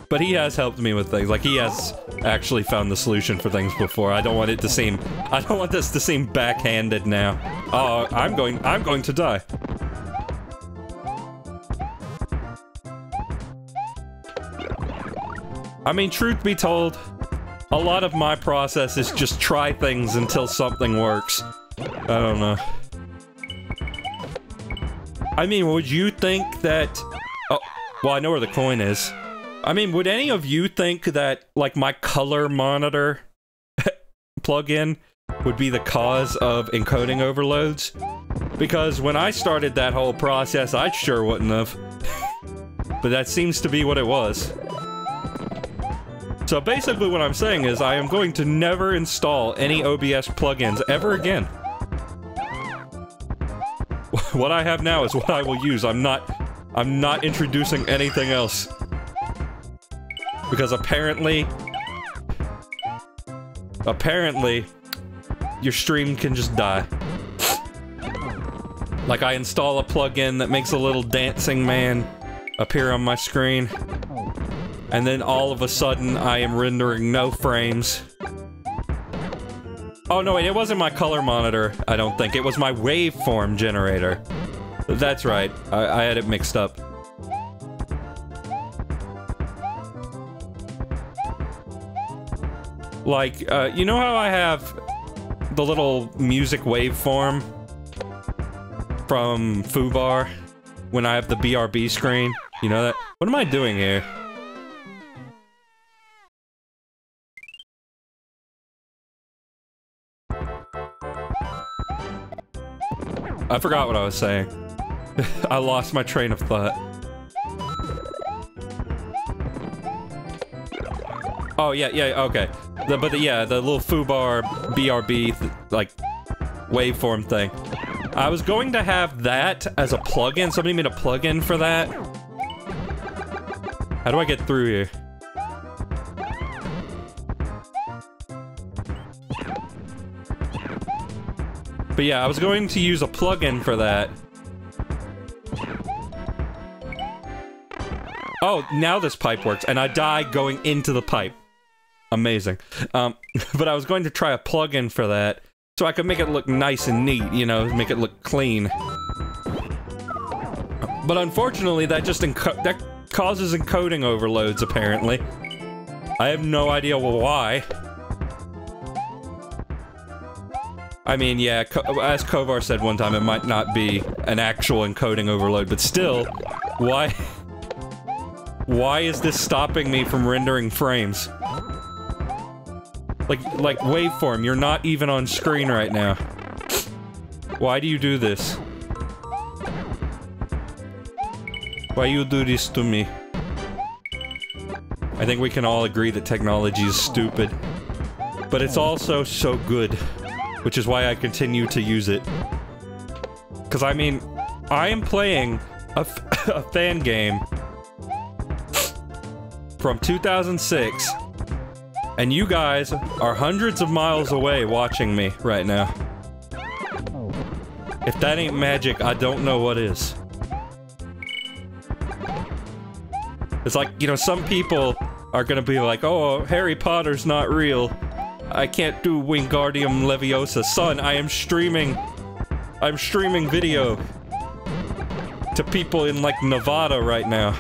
But he has helped me with things. Like he has actually found the solution for things before. I don't want it to seem I don't want this to seem backhanded now. Oh, I'm going I'm going to die. I mean, truth be told, a lot of my process is just try things until something works. I don't know. I mean, would you think that... Oh, well, I know where the coin is. I mean, would any of you think that, like, my color monitor plugin would be the cause of encoding overloads? Because when I started that whole process, I sure wouldn't have. but that seems to be what it was. So basically what I'm saying is I am going to never install any OBS plugins ever again. What I have now is what I will use. I'm not... I'm not introducing anything else. Because apparently... Apparently, your stream can just die. Like I install a plugin that makes a little dancing man appear on my screen. And then all of a sudden, I am rendering no frames. Oh, no, wait, it wasn't my color monitor, I don't think. It was my waveform generator. That's right. I, I had it mixed up. Like, uh, you know how I have the little music waveform from foobar when I have the BRB screen? You know that? What am I doing here? I forgot what I was saying. I lost my train of thought. Oh, yeah, yeah, okay. The, but the, yeah, the little foobar BRB, like, waveform thing. I was going to have that as a plugin. Somebody made a plugin for that. How do I get through here? But yeah, I was going to use a plugin for that. Oh, now this pipe works, and I die going into the pipe. Amazing. Um, but I was going to try a plugin for that, so I could make it look nice and neat, you know, make it look clean. But unfortunately, that just that causes encoding overloads, apparently. I have no idea why. I mean, yeah, as Kovar said one time, it might not be an actual encoding overload, but still, why... Why is this stopping me from rendering frames? Like, like, waveform, you're not even on screen right now. Why do you do this? Why you do this to me? I think we can all agree that technology is stupid. But it's also so good which is why I continue to use it. Because, I mean, I am playing a, a fan game from 2006, and you guys are hundreds of miles away watching me right now. If that ain't magic, I don't know what is. It's like, you know, some people are gonna be like, oh, Harry Potter's not real. I can't do Wingardium Leviosa. Son, I am streaming I'm streaming video to people in like Nevada right now.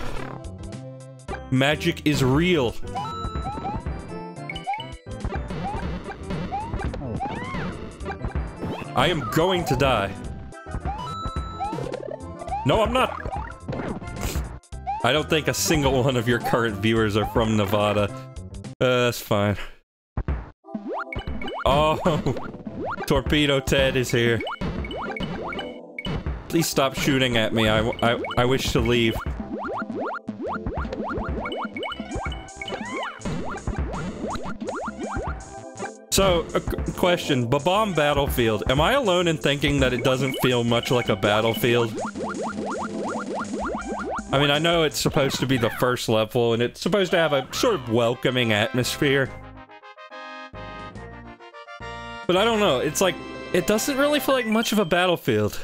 Magic is real. I am going to die. No, I'm not. I don't think a single one of your current viewers are from Nevada. Uh, that's fine. Oh, Torpedo Ted is here. Please stop shooting at me. I, I, I wish to leave. So, a question. Bob-omb Battlefield. Am I alone in thinking that it doesn't feel much like a battlefield? I mean, I know it's supposed to be the first level, and it's supposed to have a sort of welcoming atmosphere. But I don't know, it's like, it doesn't really feel like much of a battlefield.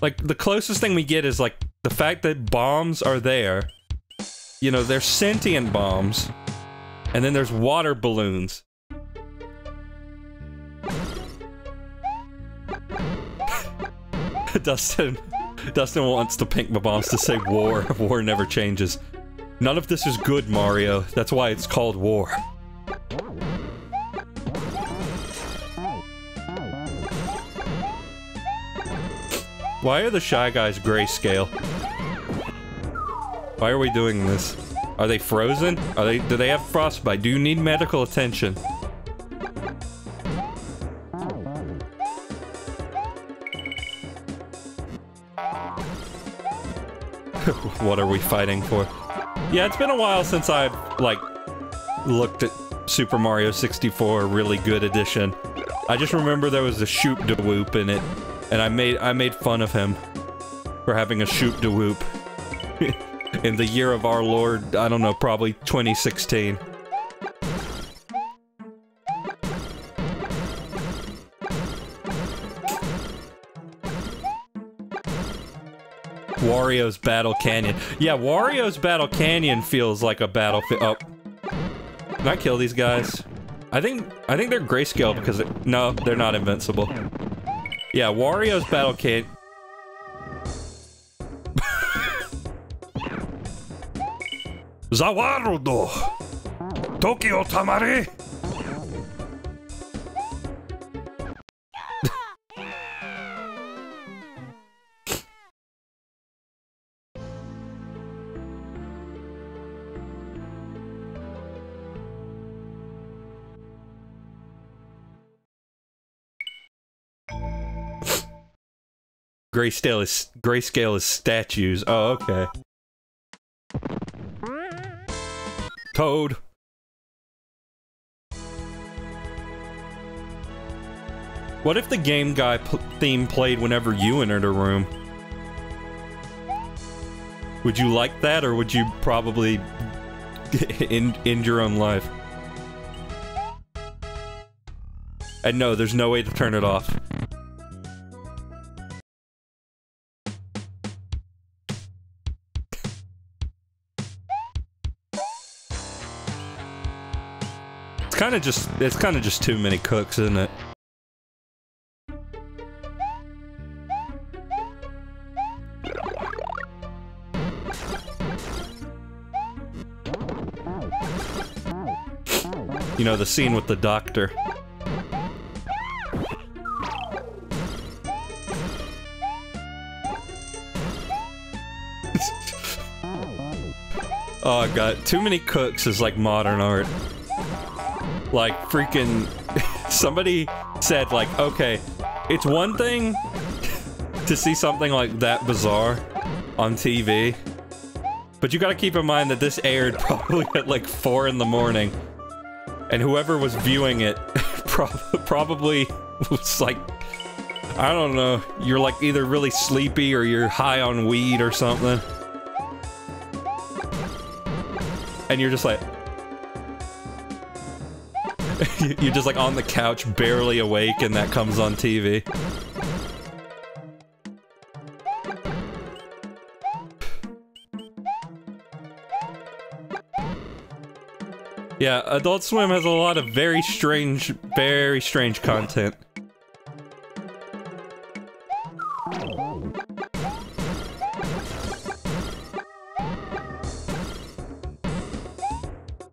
Like, the closest thing we get is, like, the fact that bombs are there. You know, they're sentient bombs. And then there's water balloons. Dustin... Dustin wants the pink my bombs to say war. War never changes. None of this is good, Mario. That's why it's called war. Why are the Shy Guys grayscale? Why are we doing this? Are they frozen? Are they- do they have frostbite? Do you need medical attention? what are we fighting for? Yeah, it's been a while since I've, like, looked at Super Mario 64 really good edition. I just remember there was a shoop de whoop in it, and I made I made fun of him for having a shoot de whoop in the year of our Lord, I don't know, probably 2016. Wario's Battle Canyon. Yeah, Wario's Battle Canyon feels like a battlefield. Oh. Can I kill these guys? I think I think they're grayscale because it, no, they're not invincible. Yeah, Wario's Battle Canyon. Zawarudo! Tokyo Tamare! Grayscale is grayscale is statues. Oh, okay. Toad. What if the game guy theme played whenever you entered a room? Would you like that, or would you probably end, end your own life? And no, there's no way to turn it off. Kind of just it's kind of just too many cooks, isn't it? You know, the scene with the doctor. oh god, too many cooks is like modern art like freaking somebody said like okay it's one thing to see something like that bizarre on TV but you gotta keep in mind that this aired probably at like 4 in the morning and whoever was viewing it prob probably was like I don't know you're like either really sleepy or you're high on weed or something. And you're just like You're just like on the couch, barely awake, and that comes on TV. Yeah, Adult Swim has a lot of very strange, very strange content.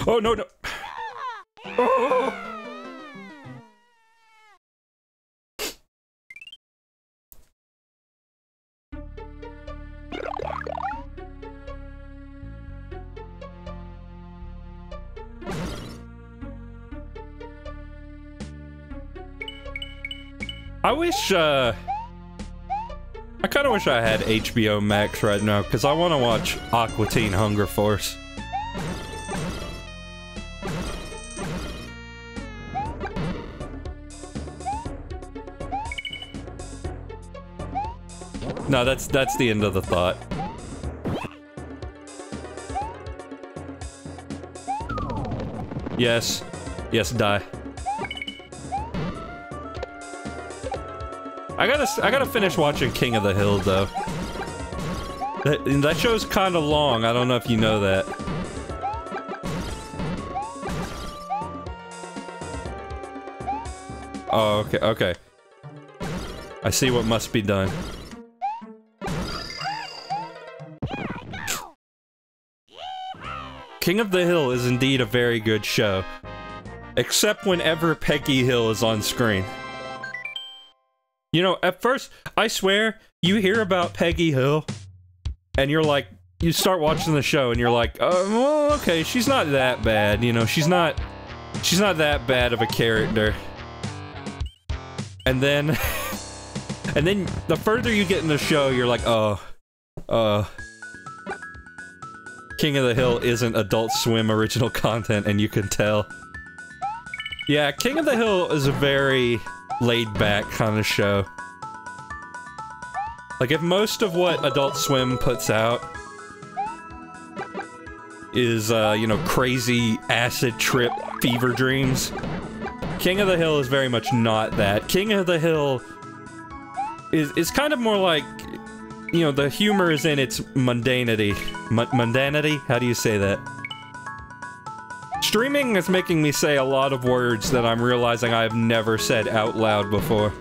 Oh, no, no. I wish, uh... I kind of wish I had HBO Max right now, because I want to watch Aqua Teen Hunger Force. No, that's that's the end of the thought. Yes. Yes, die. I gotta I gotta finish watching King of the Hill though. That, that show's kind of long. I don't know if you know that. Oh, okay, okay. I see what must be done. King of the Hill is indeed a very good show. Except whenever Peggy Hill is on screen. You know, at first, I swear, you hear about Peggy Hill, and you're like, you start watching the show, and you're like, oh, well, okay, she's not that bad, you know, she's not, she's not that bad of a character. And then, and then, the further you get in the show, you're like, oh, uh, King of the Hill isn't Adult Swim original content, and you can tell. Yeah, King of the Hill is a very laid-back kind of show. Like, if most of what Adult Swim puts out is, uh, you know, crazy acid trip fever dreams, King of the Hill is very much not that. King of the Hill is, is kind of more like you know, the humor is in its mundanity. M mundanity? How do you say that? Streaming is making me say a lot of words that I'm realizing I have never said out loud before.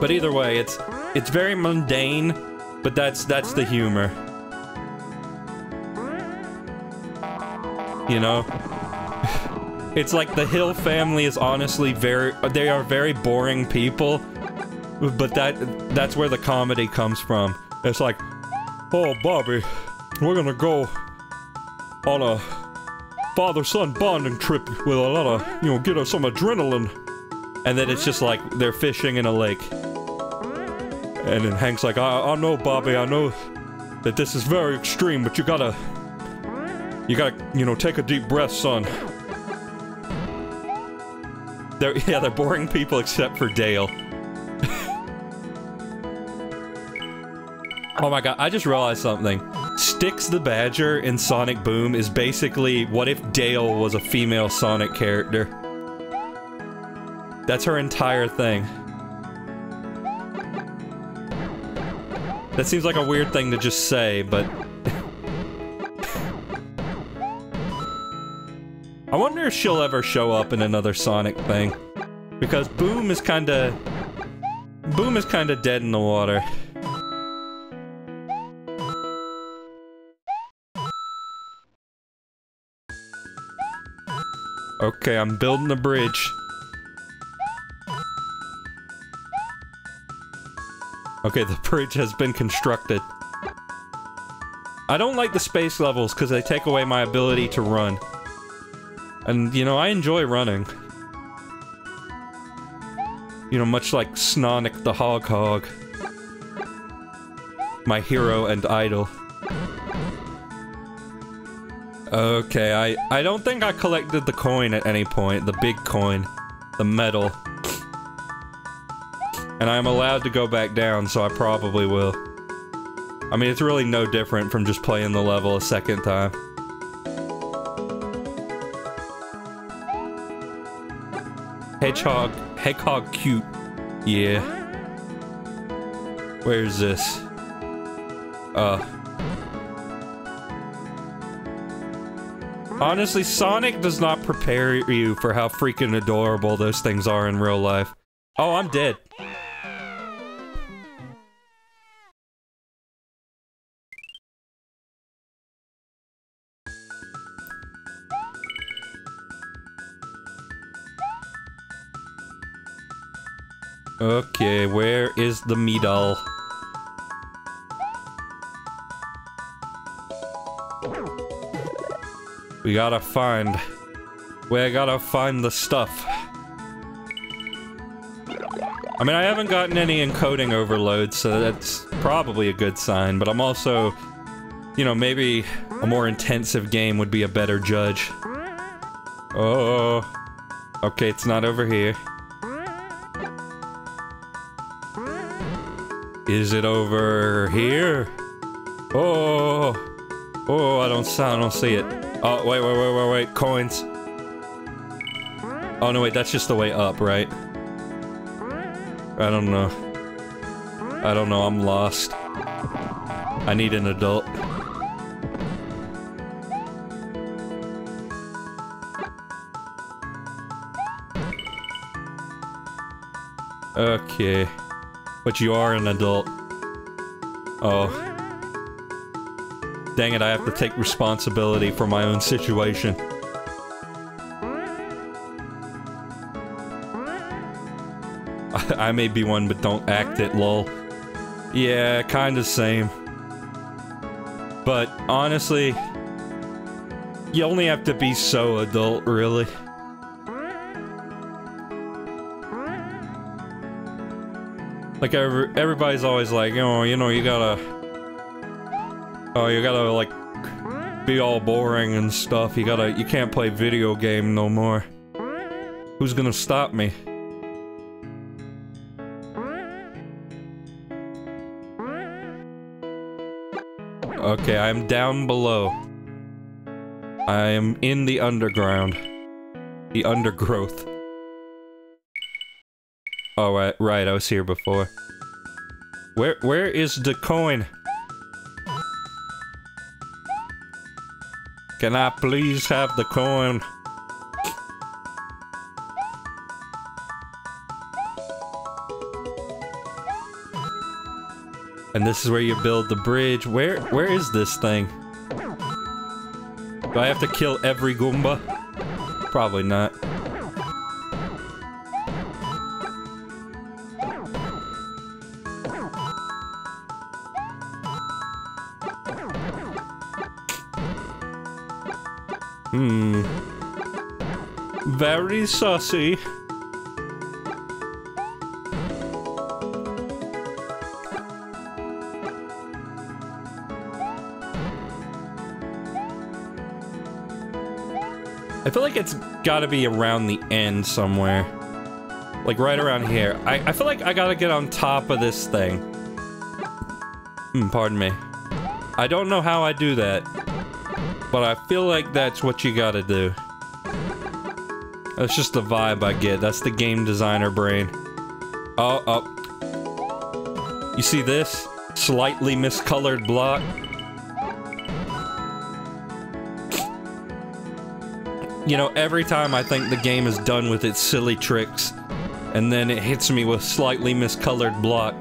But either way, it's it's very mundane, but that's that's the humor. You know? It's like the Hill family is honestly very- they are very boring people, but that that's where the comedy comes from. It's like, oh, Bobby, we're gonna go on a father-son bonding trip with a lot of, you know, get us some adrenaline. And then it's just like, they're fishing in a lake. And then Hank's like, I, I know, Bobby, I know that this is very extreme, but you gotta, you gotta, you know, take a deep breath, son. They're, yeah, they're boring people except for Dale. oh my god, I just realized something. Sticks the Badger in Sonic Boom is basically what if Dale was a female Sonic character. That's her entire thing. That seems like a weird thing to just say, but... I wonder if she'll ever show up in another Sonic thing. Because Boom is kinda... Boom is kinda dead in the water. Okay, I'm building a bridge. Okay, the bridge has been constructed. I don't like the space levels because they take away my ability to run. And, you know, I enjoy running. You know, much like Snonic the Hog Hog. My hero and idol. Okay, I, I don't think I collected the coin at any point, the big coin. The medal. And I'm allowed to go back down, so I probably will. I mean, it's really no different from just playing the level a second time. Hedgehog, Hedgehog cute. Yeah. Where's this? Uh. Honestly, Sonic does not prepare you for how freaking adorable those things are in real life. Oh, I'm dead. Okay, where is the medal? We gotta find... We gotta find the stuff. I mean, I haven't gotten any encoding overload, so that's probably a good sign, but I'm also... You know, maybe a more intensive game would be a better judge. Oh... Okay, it's not over here. Is it over here? Oh... Oh, I don't, I don't see it. Oh, wait, wait, wait, wait, wait, coins. Oh, no, wait, that's just the way up, right? I don't know. I don't know, I'm lost. I need an adult. Okay. But you are an adult. Oh. Dang it, I have to take responsibility for my own situation. I may be one, but don't act it, lol. Yeah, kinda same. But, honestly... You only have to be so adult, really. Like, every, everybody's always like, oh, you know, you gotta... Oh, you gotta, like, be all boring and stuff. You gotta- you can't play video game no more. Who's gonna stop me? Okay, I'm down below. I am in the underground. The undergrowth. Right, I was here before. Where- where is the coin? Can I please have the coin? And this is where you build the bridge. Where- where is this thing? Do I have to kill every Goomba? Probably not. Saucy. I feel like it's gotta be around the end somewhere. Like right around here. I, I feel like I gotta get on top of this thing. Hmm, pardon me. I don't know how I do that. But I feel like that's what you gotta do. That's just the vibe I get. That's the game designer brain. Oh, oh. You see this? Slightly miscolored block? You know, every time I think the game is done with its silly tricks, and then it hits me with slightly miscolored block.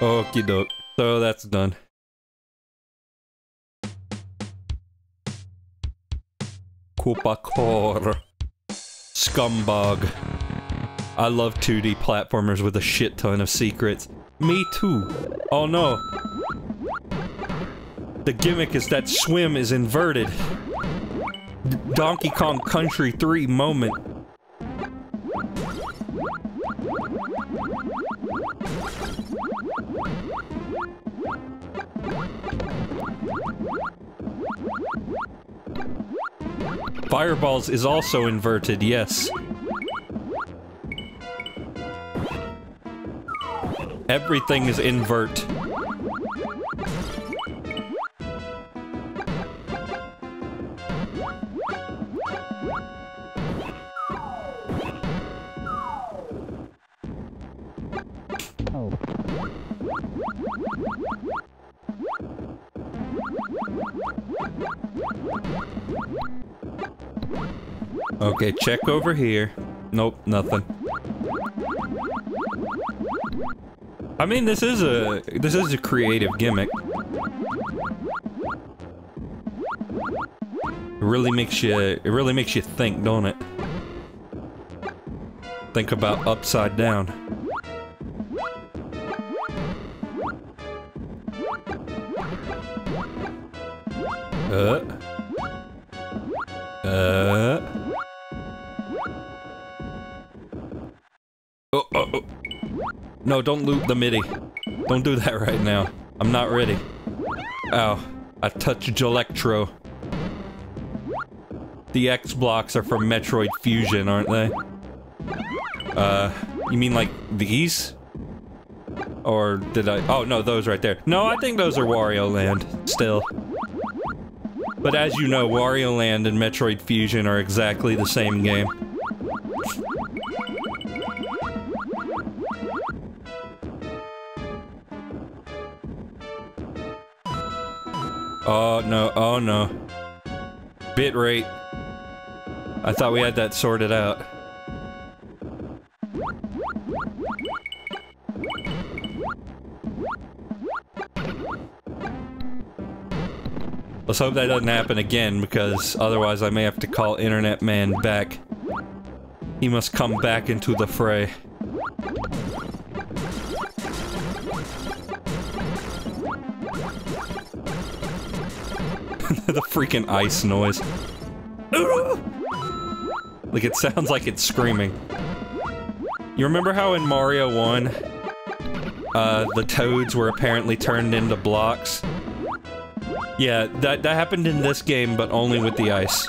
Okie doke. So that's done. Koopa Scumbag. I love 2D platformers with a shit ton of secrets. Me too. Oh no. The gimmick is that swim is inverted. D Donkey Kong Country 3 moment. Fireballs is also inverted, yes. Everything is invert. Okay, check over here. Nope, nothing. I mean, this is a this is a creative gimmick. It really makes you it really makes you think, don't it? Think about upside down. Don't loop the MIDI. Don't do that right now. I'm not ready. Ow. I touched Electro. The X blocks are from Metroid Fusion, aren't they? Uh, you mean like these? Or did I- oh no, those right there. No, I think those are Wario Land, still. But as you know, Wario Land and Metroid Fusion are exactly the same game. Oh no, oh no. Bitrate. I thought we had that sorted out. Let's hope that doesn't happen again, because otherwise I may have to call Internet Man back. He must come back into the fray. the freaking ice noise. like it sounds like it's screaming. You remember how in Mario 1, uh, the toads were apparently turned into blocks? Yeah, that, that happened in this game, but only with the ice.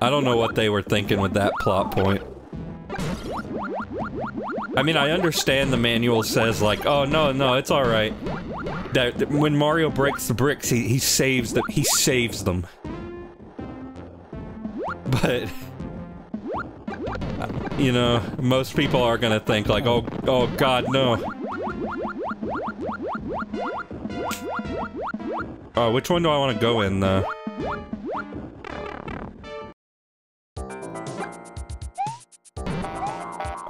I don't know what they were thinking with that plot point. I mean, I understand the manual says, like, oh, no, no, it's alright. That, that when Mario breaks the bricks, he, he saves them. He saves them. But... Uh, you know, most people are gonna think, like, oh, oh god, no. Oh, which one do I want to go in, though?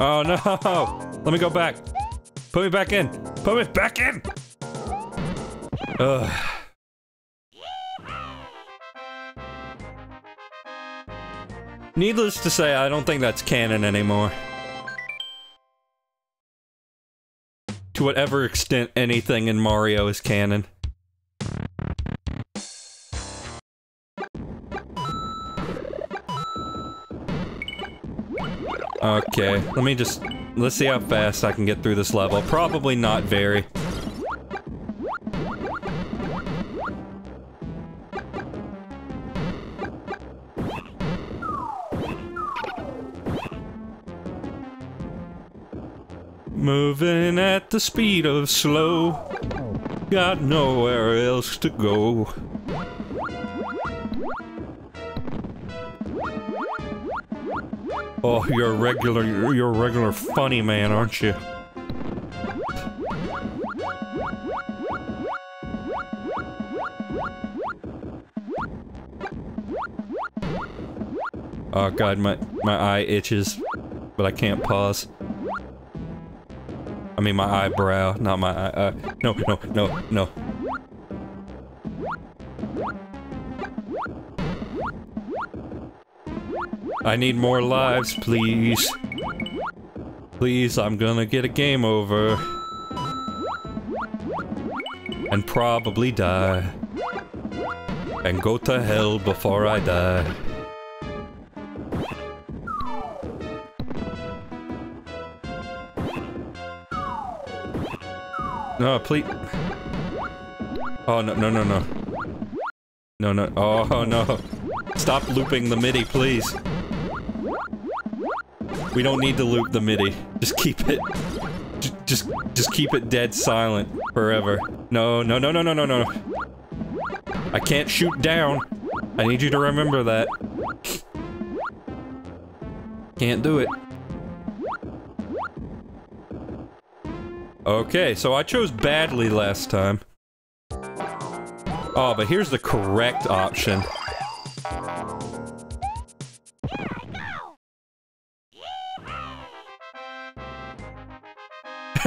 Oh no! Let me go back. Put me back in. Put me back in! Ugh. Needless to say, I don't think that's canon anymore. To whatever extent anything in Mario is canon. Okay, let me just... Let's see how fast I can get through this level. Probably not very. Moving at the speed of slow. Got nowhere else to go. Oh, you're a regular, you're a regular funny man, aren't you? Oh god, my, my eye itches, but I can't pause. I mean my eyebrow, not my eye, uh, no, no, no, no. I need more lives, please. Please, I'm gonna get a game over. And probably die. And go to hell before I die. No, please. Oh, no, no, no, no. No, no. Oh, no. Stop looping the MIDI, please. We don't need to loop the MIDI. Just keep it... Just, just keep it dead silent forever. No, no, no, no, no, no, no. I can't shoot down. I need you to remember that. Can't do it. Okay, so I chose badly last time. Oh, but here's the correct option.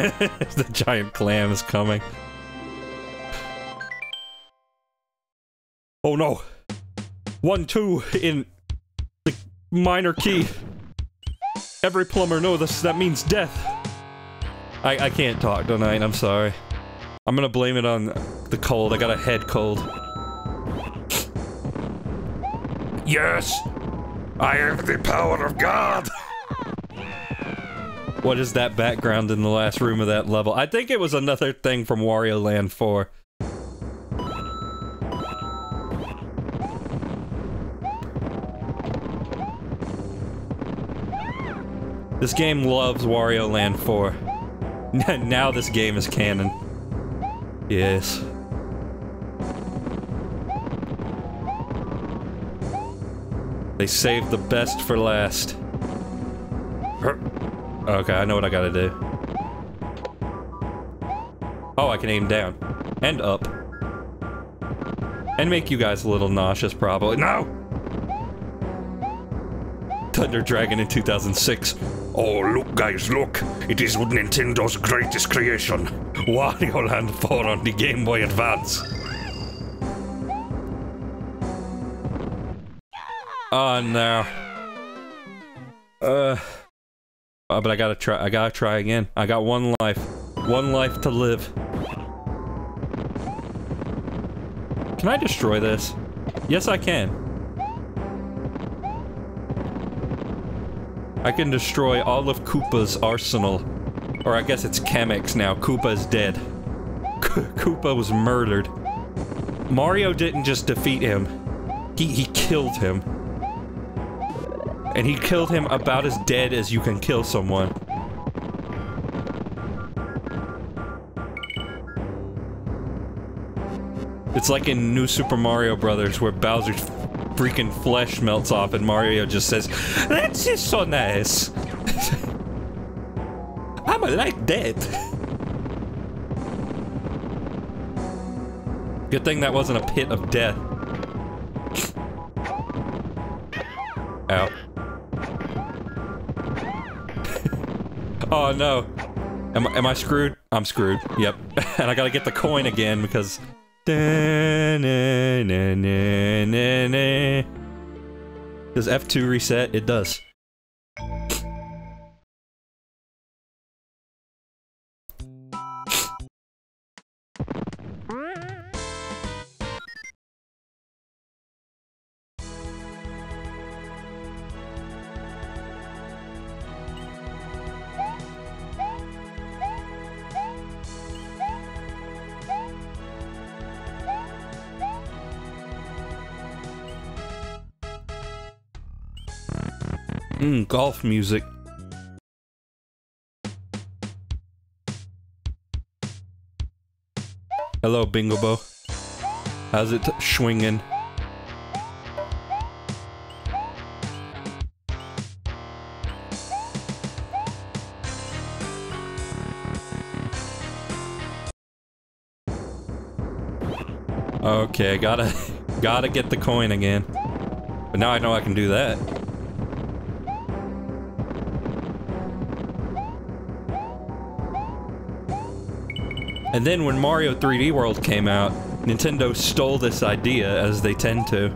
the giant clam is coming. Oh no! One, two in the minor key. Every plumber knows this. That means death. I, I can't talk tonight, I'm sorry. I'm gonna blame it on the cold. I got a head cold. Yes! I have the power of God! What is that background in the last room of that level? I think it was another thing from Wario Land 4. This game loves Wario Land 4. now this game is canon. Yes. They saved the best for last. Okay, I know what I gotta do. Oh, I can aim down. And up. And make you guys a little nauseous, probably. No! Thunder Dragon in 2006. Oh, look, guys, look. It is Nintendo's greatest creation. Wario Land 4 on the Game Boy Advance. Oh, no. Uh... Oh, but I gotta try- I gotta try again. I got one life. One life to live. Can I destroy this? Yes, I can. I can destroy all of Koopa's arsenal. Or I guess it's Kamek's now. Koopa's dead. K Koopa was murdered. Mario didn't just defeat him. He, he killed him. And he killed him about as dead as you can kill someone. It's like in New Super Mario Brothers where Bowser's freaking flesh melts off and Mario just says, That's just so nice. I'm like dead. Good thing that wasn't a pit of death. Oh no. Am, am I screwed? I'm screwed. Yep. and I gotta get the coin again because does F2 reset? It does. Mmm, golf music. Hello, Bingo Bo. How's it swinging? Okay, gotta, gotta get the coin again. But now I know I can do that. And then when Mario 3D World came out, Nintendo stole this idea, as they tend to.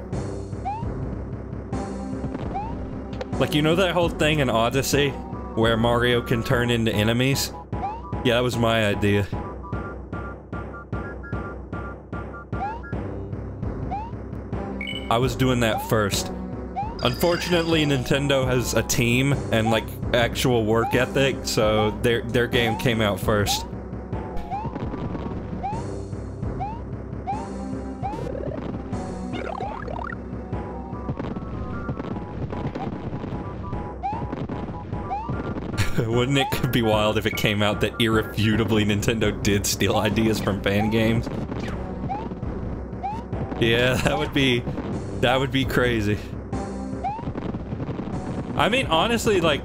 Like, you know that whole thing in Odyssey? Where Mario can turn into enemies? Yeah, that was my idea. I was doing that first. Unfortunately, Nintendo has a team and, like, actual work ethic, so their, their game came out first. Wouldn't it be wild if it came out that irrefutably Nintendo did steal ideas from fan games? Yeah, that would be... That would be crazy. I mean, honestly, like...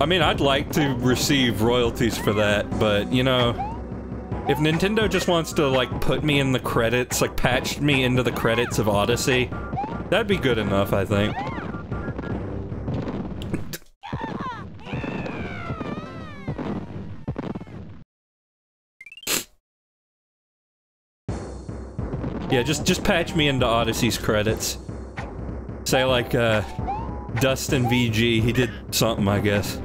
I mean, I'd like to receive royalties for that, but, you know... If Nintendo just wants to, like, put me in the credits, like, patch me into the credits of Odyssey, that'd be good enough, I think. Yeah, just just patch me into Odyssey's credits. Say like uh Dustin VG, he did something, I guess.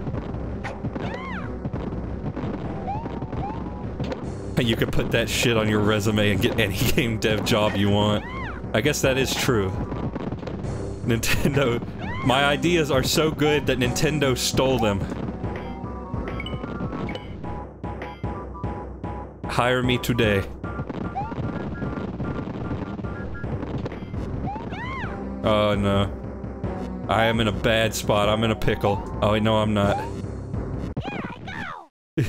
And you could put that shit on your resume and get any game dev job you want. I guess that is true. Nintendo... My ideas are so good that Nintendo stole them. Hire me today. Oh no. I am in a bad spot. I'm in a pickle. Oh, no, I'm not.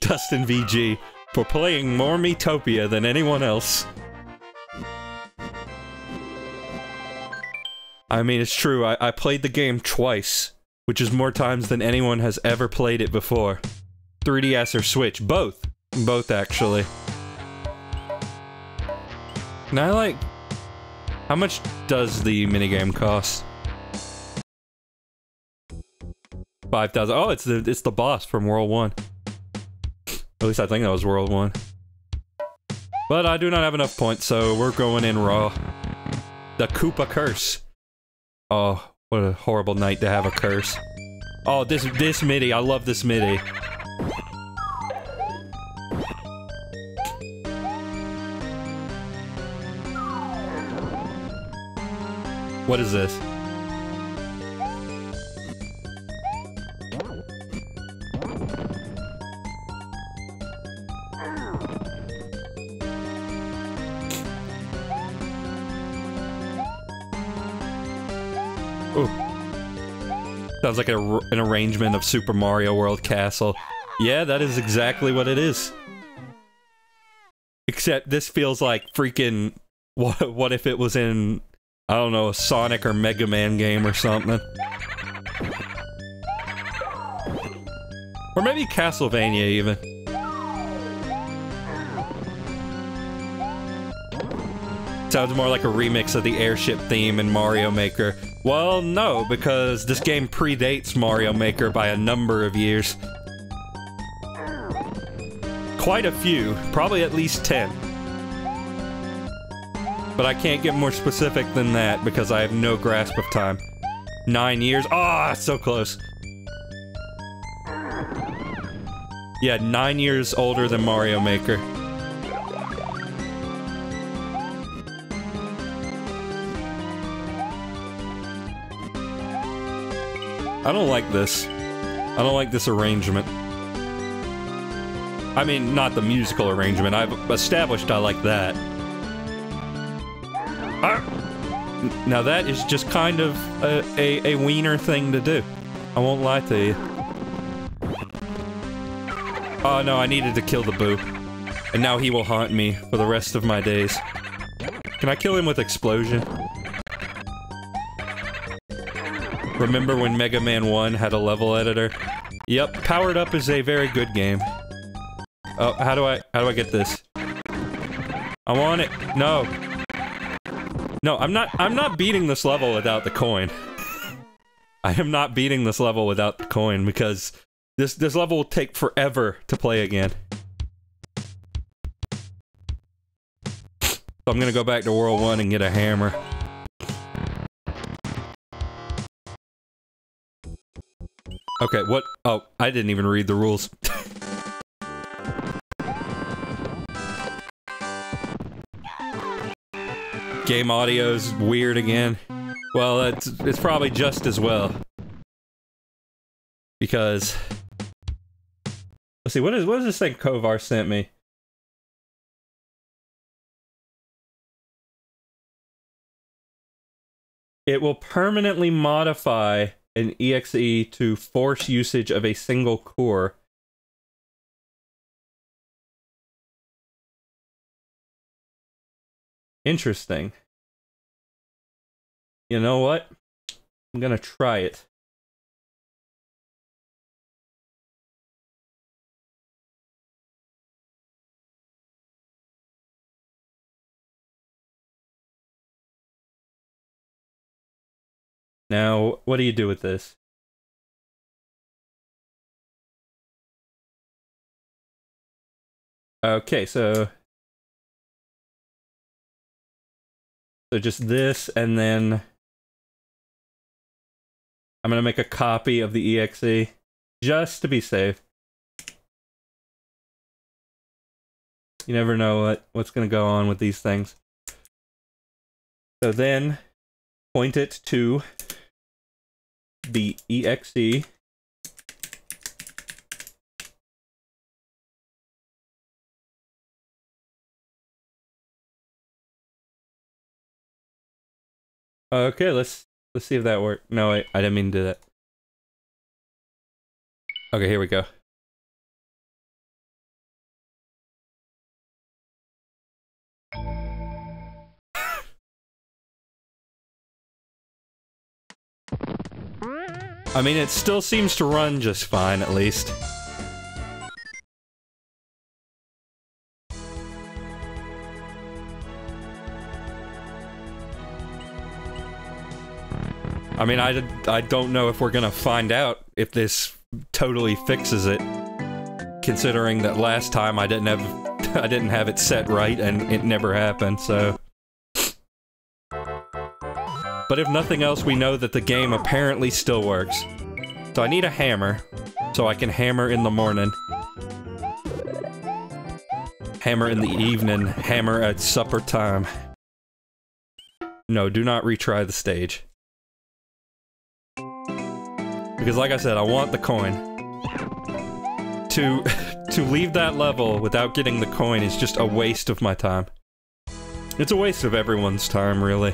Dustin VG for playing more Miitopia than anyone else. I mean, it's true. I, I played the game twice, which is more times than anyone has ever played it before. 3DS or Switch. Both. Both, actually. And I like... How much does the minigame cost? 5,000. Oh, it's the it's the boss from World 1. At least I think that was World 1. But I do not have enough points, so we're going in raw. The Koopa Curse. Oh, what a horrible night to have a curse. Oh, this this MIDI. I love this MIDI. What is this? Sounds like a, an arrangement of Super Mario World Castle. Yeah, that is exactly what it is. Except this feels like freaking... What, what if it was in, I don't know, a Sonic or Mega Man game or something? Or maybe Castlevania, even. Sounds more like a remix of the airship theme in Mario Maker. Well, no, because this game predates Mario Maker by a number of years. Quite a few, probably at least 10. But I can't get more specific than that because I have no grasp of time. Nine years? Ah, oh, so close. Yeah, nine years older than Mario Maker. I don't like this. I don't like this arrangement. I mean, not the musical arrangement. I've established I like that. Ah! Now that is just kind of a, a, a wiener thing to do. I won't lie to you. Oh no, I needed to kill the boo. And now he will haunt me for the rest of my days. Can I kill him with explosion? Remember when Mega Man 1 had a level editor? Yep, Powered Up is a very good game. Oh, how do I- how do I get this? I want it. No. No, I'm not- I'm not beating this level without the coin. I am not beating this level without the coin because this- this level will take forever to play again. So I'm gonna go back to World 1 and get a hammer. Okay, what? Oh, I didn't even read the rules. Game audio's weird again. Well, it's, it's probably just as well. Because... Let's see, what is what is this thing Kovar sent me? It will permanently modify an exe to force usage of a single core. Interesting. You know what? I'm gonna try it. Now, what do you do with this? Okay, so So just this, and then I'm gonna make a copy of the exe just to be safe. You never know what what's gonna go on with these things. So then point it to the exe Okay, let's let's see if that worked. No, I, I didn't mean to do that. Okay, here we go. I mean, it still seems to run just fine, at least. I mean, I, I don't know if we're gonna find out if this totally fixes it, considering that last time I didn't have I didn't have it set right and it never happened. So, but if nothing else, we know that the game apparently still works. So I need a hammer, so I can hammer in the morning. Hammer in the evening, hammer at supper time. No, do not retry the stage. Because like I said, I want the coin. To to leave that level without getting the coin is just a waste of my time. It's a waste of everyone's time, really.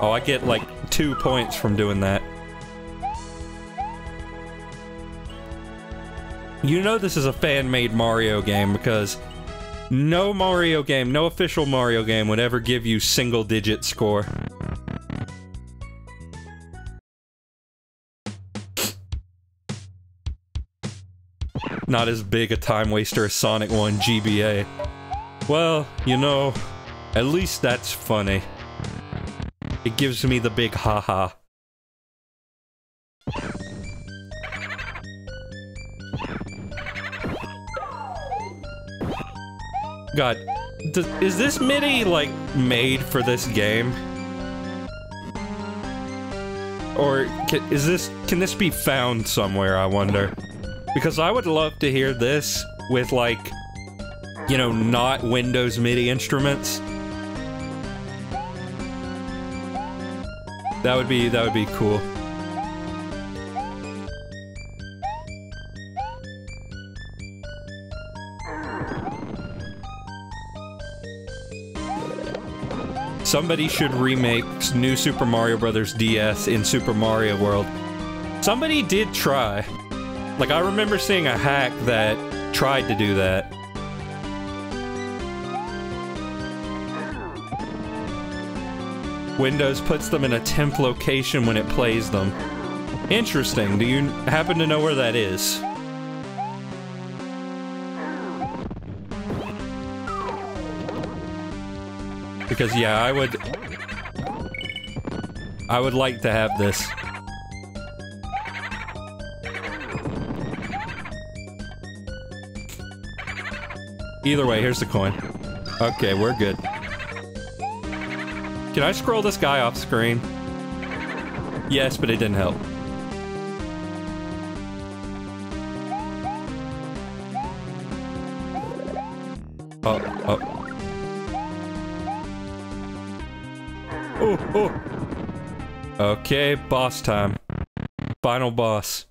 Oh, I get like two points from doing that. You know this is a fan-made Mario game because no Mario game, no official Mario game would ever give you single-digit score. Not as big a time waster as Sonic 1 GBA. Well, you know, at least that's funny. It gives me the big haha. God, does, is this MIDI, like, made for this game? Or can, is this, can this be found somewhere, I wonder? Because I would love to hear this with, like, you know, not Windows MIDI instruments. That would be, that would be cool. Somebody should remake New Super Mario Bros. DS in Super Mario World. Somebody did try. Like, I remember seeing a hack that tried to do that. Windows puts them in a temp location when it plays them. Interesting. Do you happen to know where that is? Because, yeah, I would... I would like to have this. Either way, here's the coin. Okay, we're good. Can I scroll this guy off screen? Yes, but it didn't help. Oh, oh. Oh, oh. Okay, boss time. Final boss.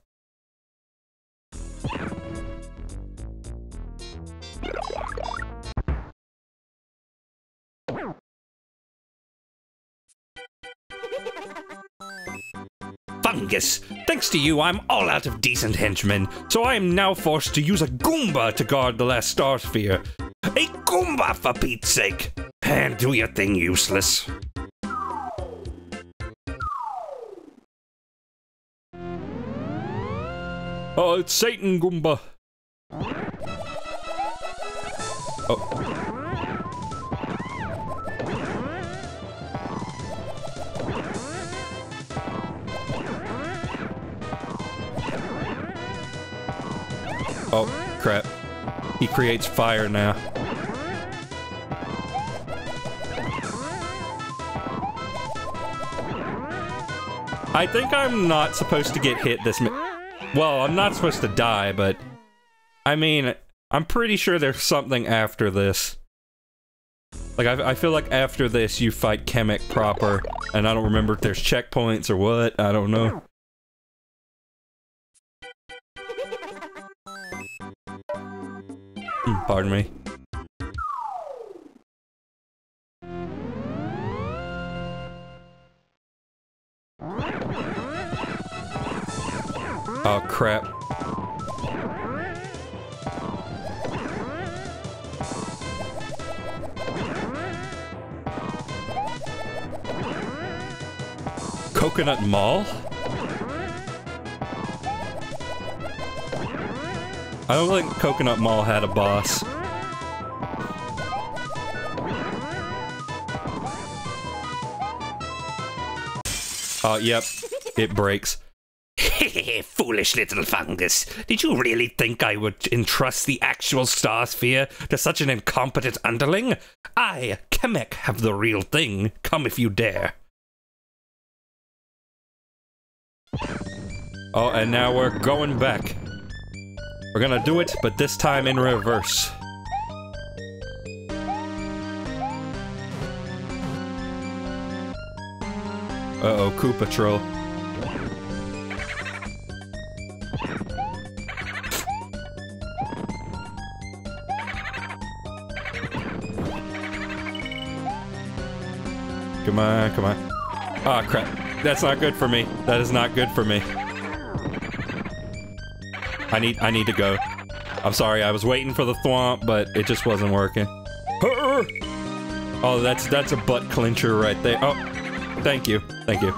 Thanks to you, I'm all out of decent henchmen, so I am now forced to use a Goomba to guard the last star sphere. A Goomba, for Pete's sake! And do your thing, useless. Oh, it's Satan Goomba. He creates fire now. I think I'm not supposed to get hit this Well, I'm not supposed to die, but... I mean, I'm pretty sure there's something after this. Like, I, I feel like after this you fight Kamek proper, and I don't remember if there's checkpoints or what, I don't know. Mm, pardon me. Oh crap. Coconut Mall? I don't think Coconut Mall had a boss. Oh, yep. It breaks. Foolish little fungus. Did you really think I would entrust the actual star sphere to such an incompetent underling? I, Kamek, have the real thing. Come if you dare. Oh, and now we're going back. We're gonna do it, but this time in reverse. Uh-oh, Koopa Troll. Come on, come on. Ah, oh, crap. That's not good for me. That is not good for me. I need- I need to go. I'm sorry, I was waiting for the thwomp, but it just wasn't working. Oh, that's- that's a butt clincher right there. Oh, thank you. Thank you.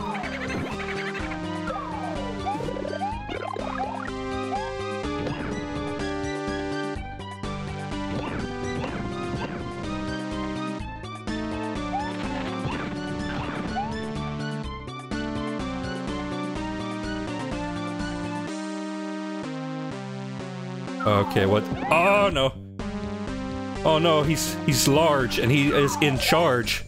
Okay, what? Oh no! Oh no, he's he's large and he is in charge.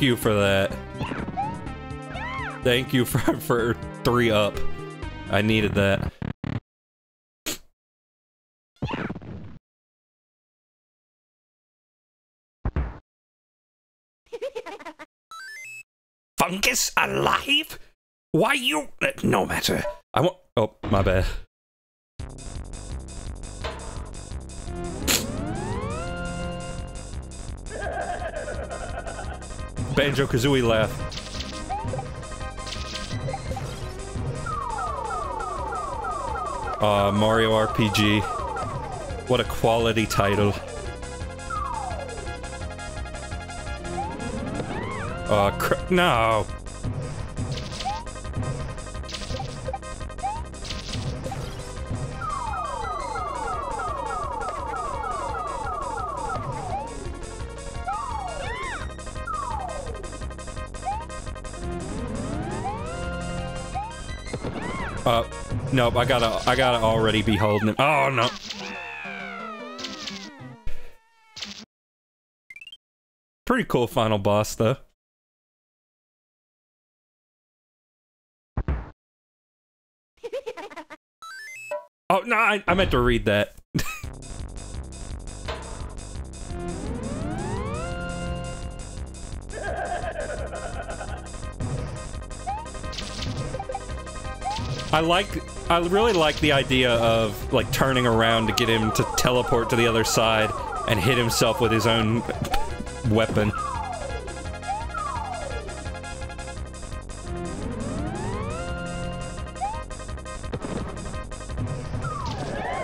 Thank you for that. Thank you for, for three up. I needed that. Fungus alive? Why you... No matter. I want... Oh, my bad. Banjo Kazooie laugh. Uh, Mario RPG. What a quality title. Uh, no! Nope, I gotta, I gotta already be holding him. Oh, no. Pretty cool final boss, though. Oh, no, I, I meant to read that. I like, I really like the idea of, like, turning around to get him to teleport to the other side and hit himself with his own weapon.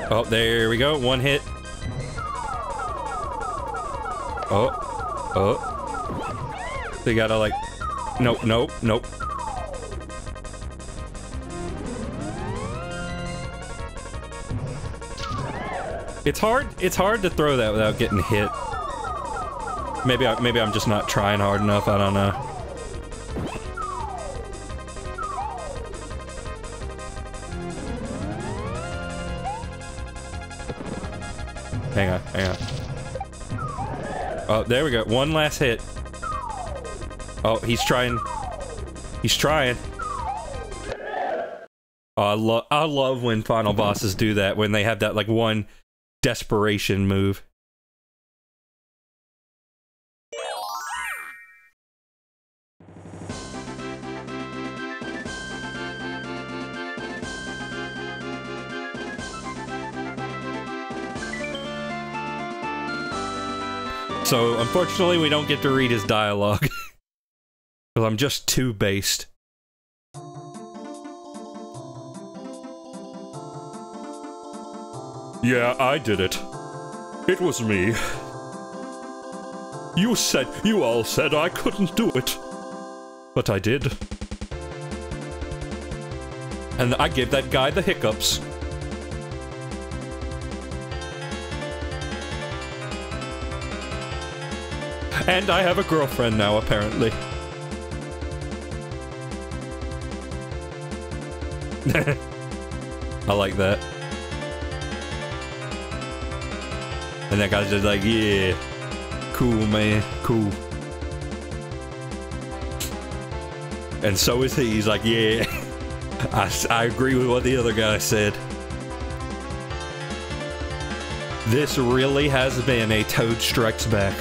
Oh, there we go. One hit. Oh. Oh. They gotta like... Nope, nope, nope. It's hard. It's hard to throw that without getting hit. Maybe I, maybe I'm just not trying hard enough. I don't know. Hang on, hang on. Oh, there we go. One last hit. Oh, he's trying. He's trying. Oh, I love I love when final bosses do that when they have that like one desperation move. So, unfortunately, we don't get to read his dialogue. Because I'm just too based. Yeah, I did it. It was me. You said, you all said I couldn't do it. But I did. And I gave that guy the hiccups. And I have a girlfriend now, apparently. I like that. And that guy's just like, yeah, cool, man, cool. And so is he. He's like, yeah, I, I agree with what the other guy said. This really has been a Toad Strikes Back.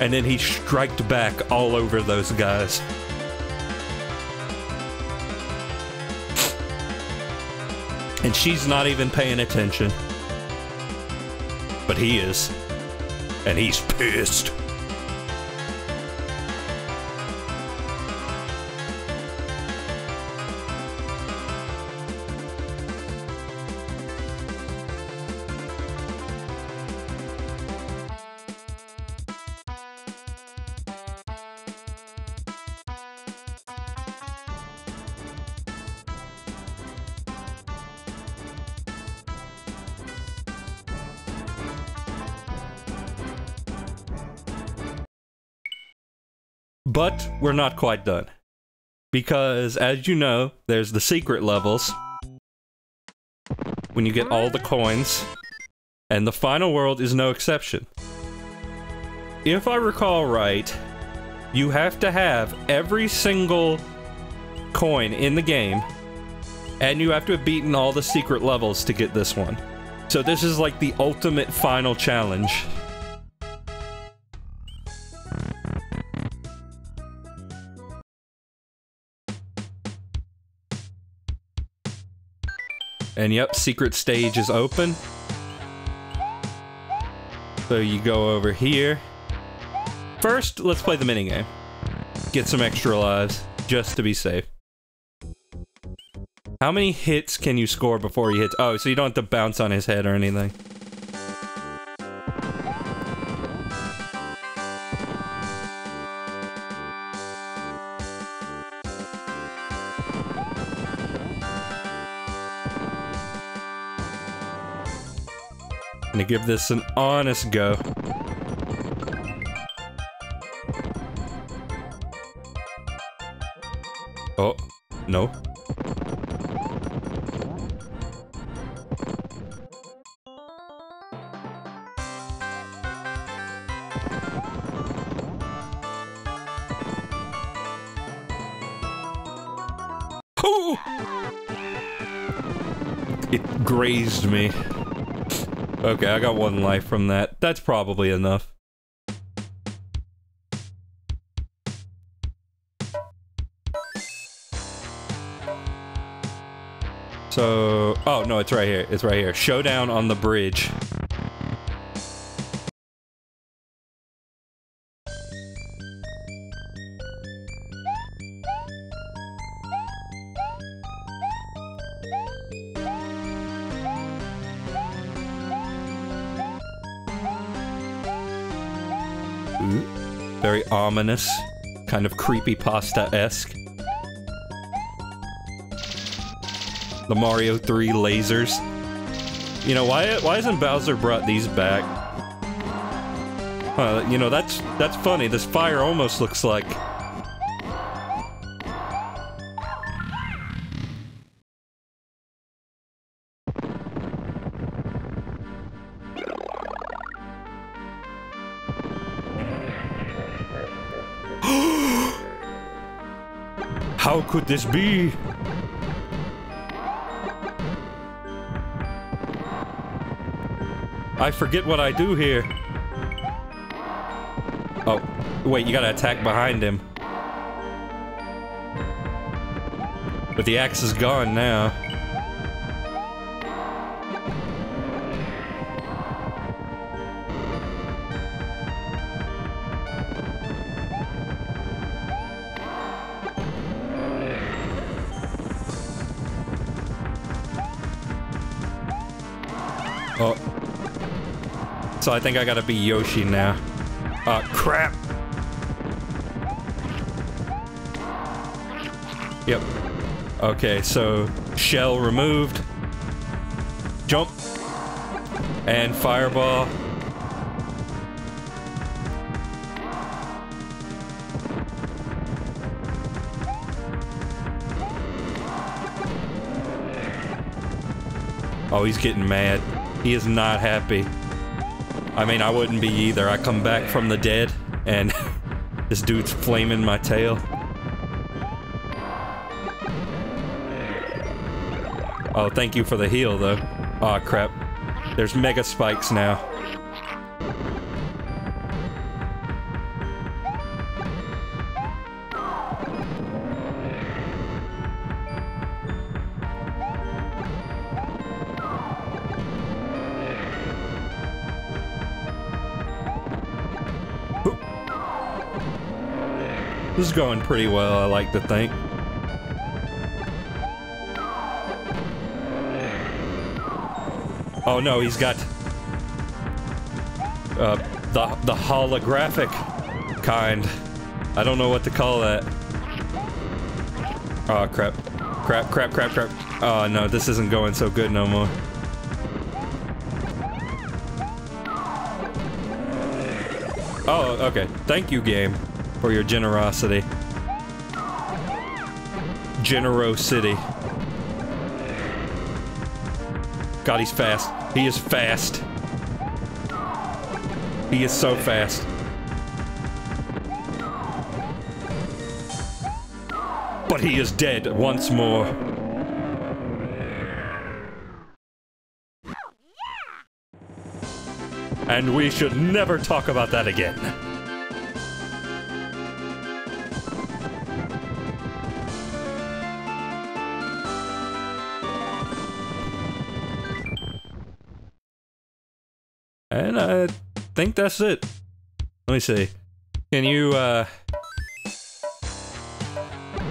And then he striked back all over those guys. And she's not even paying attention. But he is. And he's pissed. We're not quite done. Because, as you know, there's the secret levels. When you get all the coins. And the final world is no exception. If I recall right, you have to have every single coin in the game. And you have to have beaten all the secret levels to get this one. So this is like the ultimate final challenge. And yep, secret stage is open. So you go over here. First, let's play the minigame. Get some extra lives, just to be safe. How many hits can you score before you hit- oh, so you don't have to bounce on his head or anything. Give this an honest go. Oh, no. Oh! It grazed me. Okay, I got one life from that. That's probably enough. So, oh no, it's right here. It's right here. Showdown on the bridge. Ominous. kind of creepy pasta-esque. The Mario 3 lasers. You know, why why hasn't Bowser brought these back? Uh, you know, that's that's funny. This fire almost looks like could this be? I forget what I do here. Oh, wait, you gotta attack behind him. But the axe is gone now. So I think I gotta be Yoshi now. Uh, crap. Yep. Okay, so shell removed. Jump. And fireball. Oh, he's getting mad. He is not happy. I mean, I wouldn't be either. I come back from the dead, and this dude's flaming my tail. Oh, thank you for the heal, though. Aw, oh, crap. There's mega spikes now. Is going pretty well, I like to think. Oh no, he's got... Uh, the, the holographic kind. I don't know what to call that. Oh crap. Crap, crap, crap, crap. Oh no, this isn't going so good no more. Oh, okay. Thank you, game for your generosity. Generosity. God, he's fast. He is fast. He is so fast. But he is dead once more. And we should never talk about that again. That's it. Let me see. Can you, uh...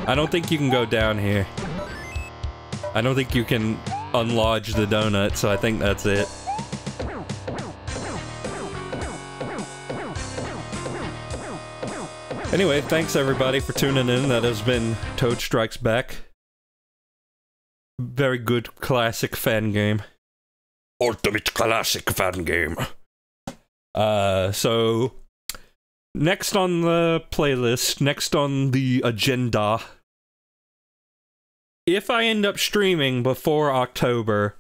I don't think you can go down here. I don't think you can unlodge the donut, so I think that's it. Anyway, thanks everybody for tuning in. That has been Toad Strikes Back. Very good classic fan game. Ultimate classic fan game. Uh, so next on the playlist, next on the agenda, if I end up streaming before October,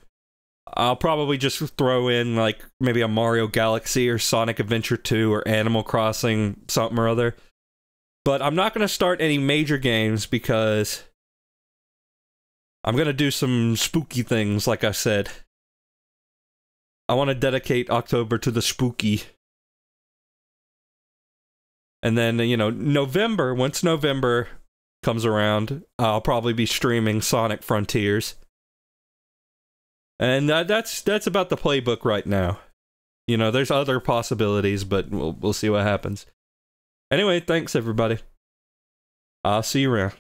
I'll probably just throw in like maybe a Mario Galaxy or Sonic Adventure 2 or Animal Crossing something or other. But I'm not going to start any major games because I'm going to do some spooky things like I said. I want to dedicate October to the spooky. And then, you know, November, once November comes around, I'll probably be streaming Sonic Frontiers. And that's that's about the playbook right now. You know, there's other possibilities, but we'll we'll see what happens. Anyway, thanks everybody. I'll see you around.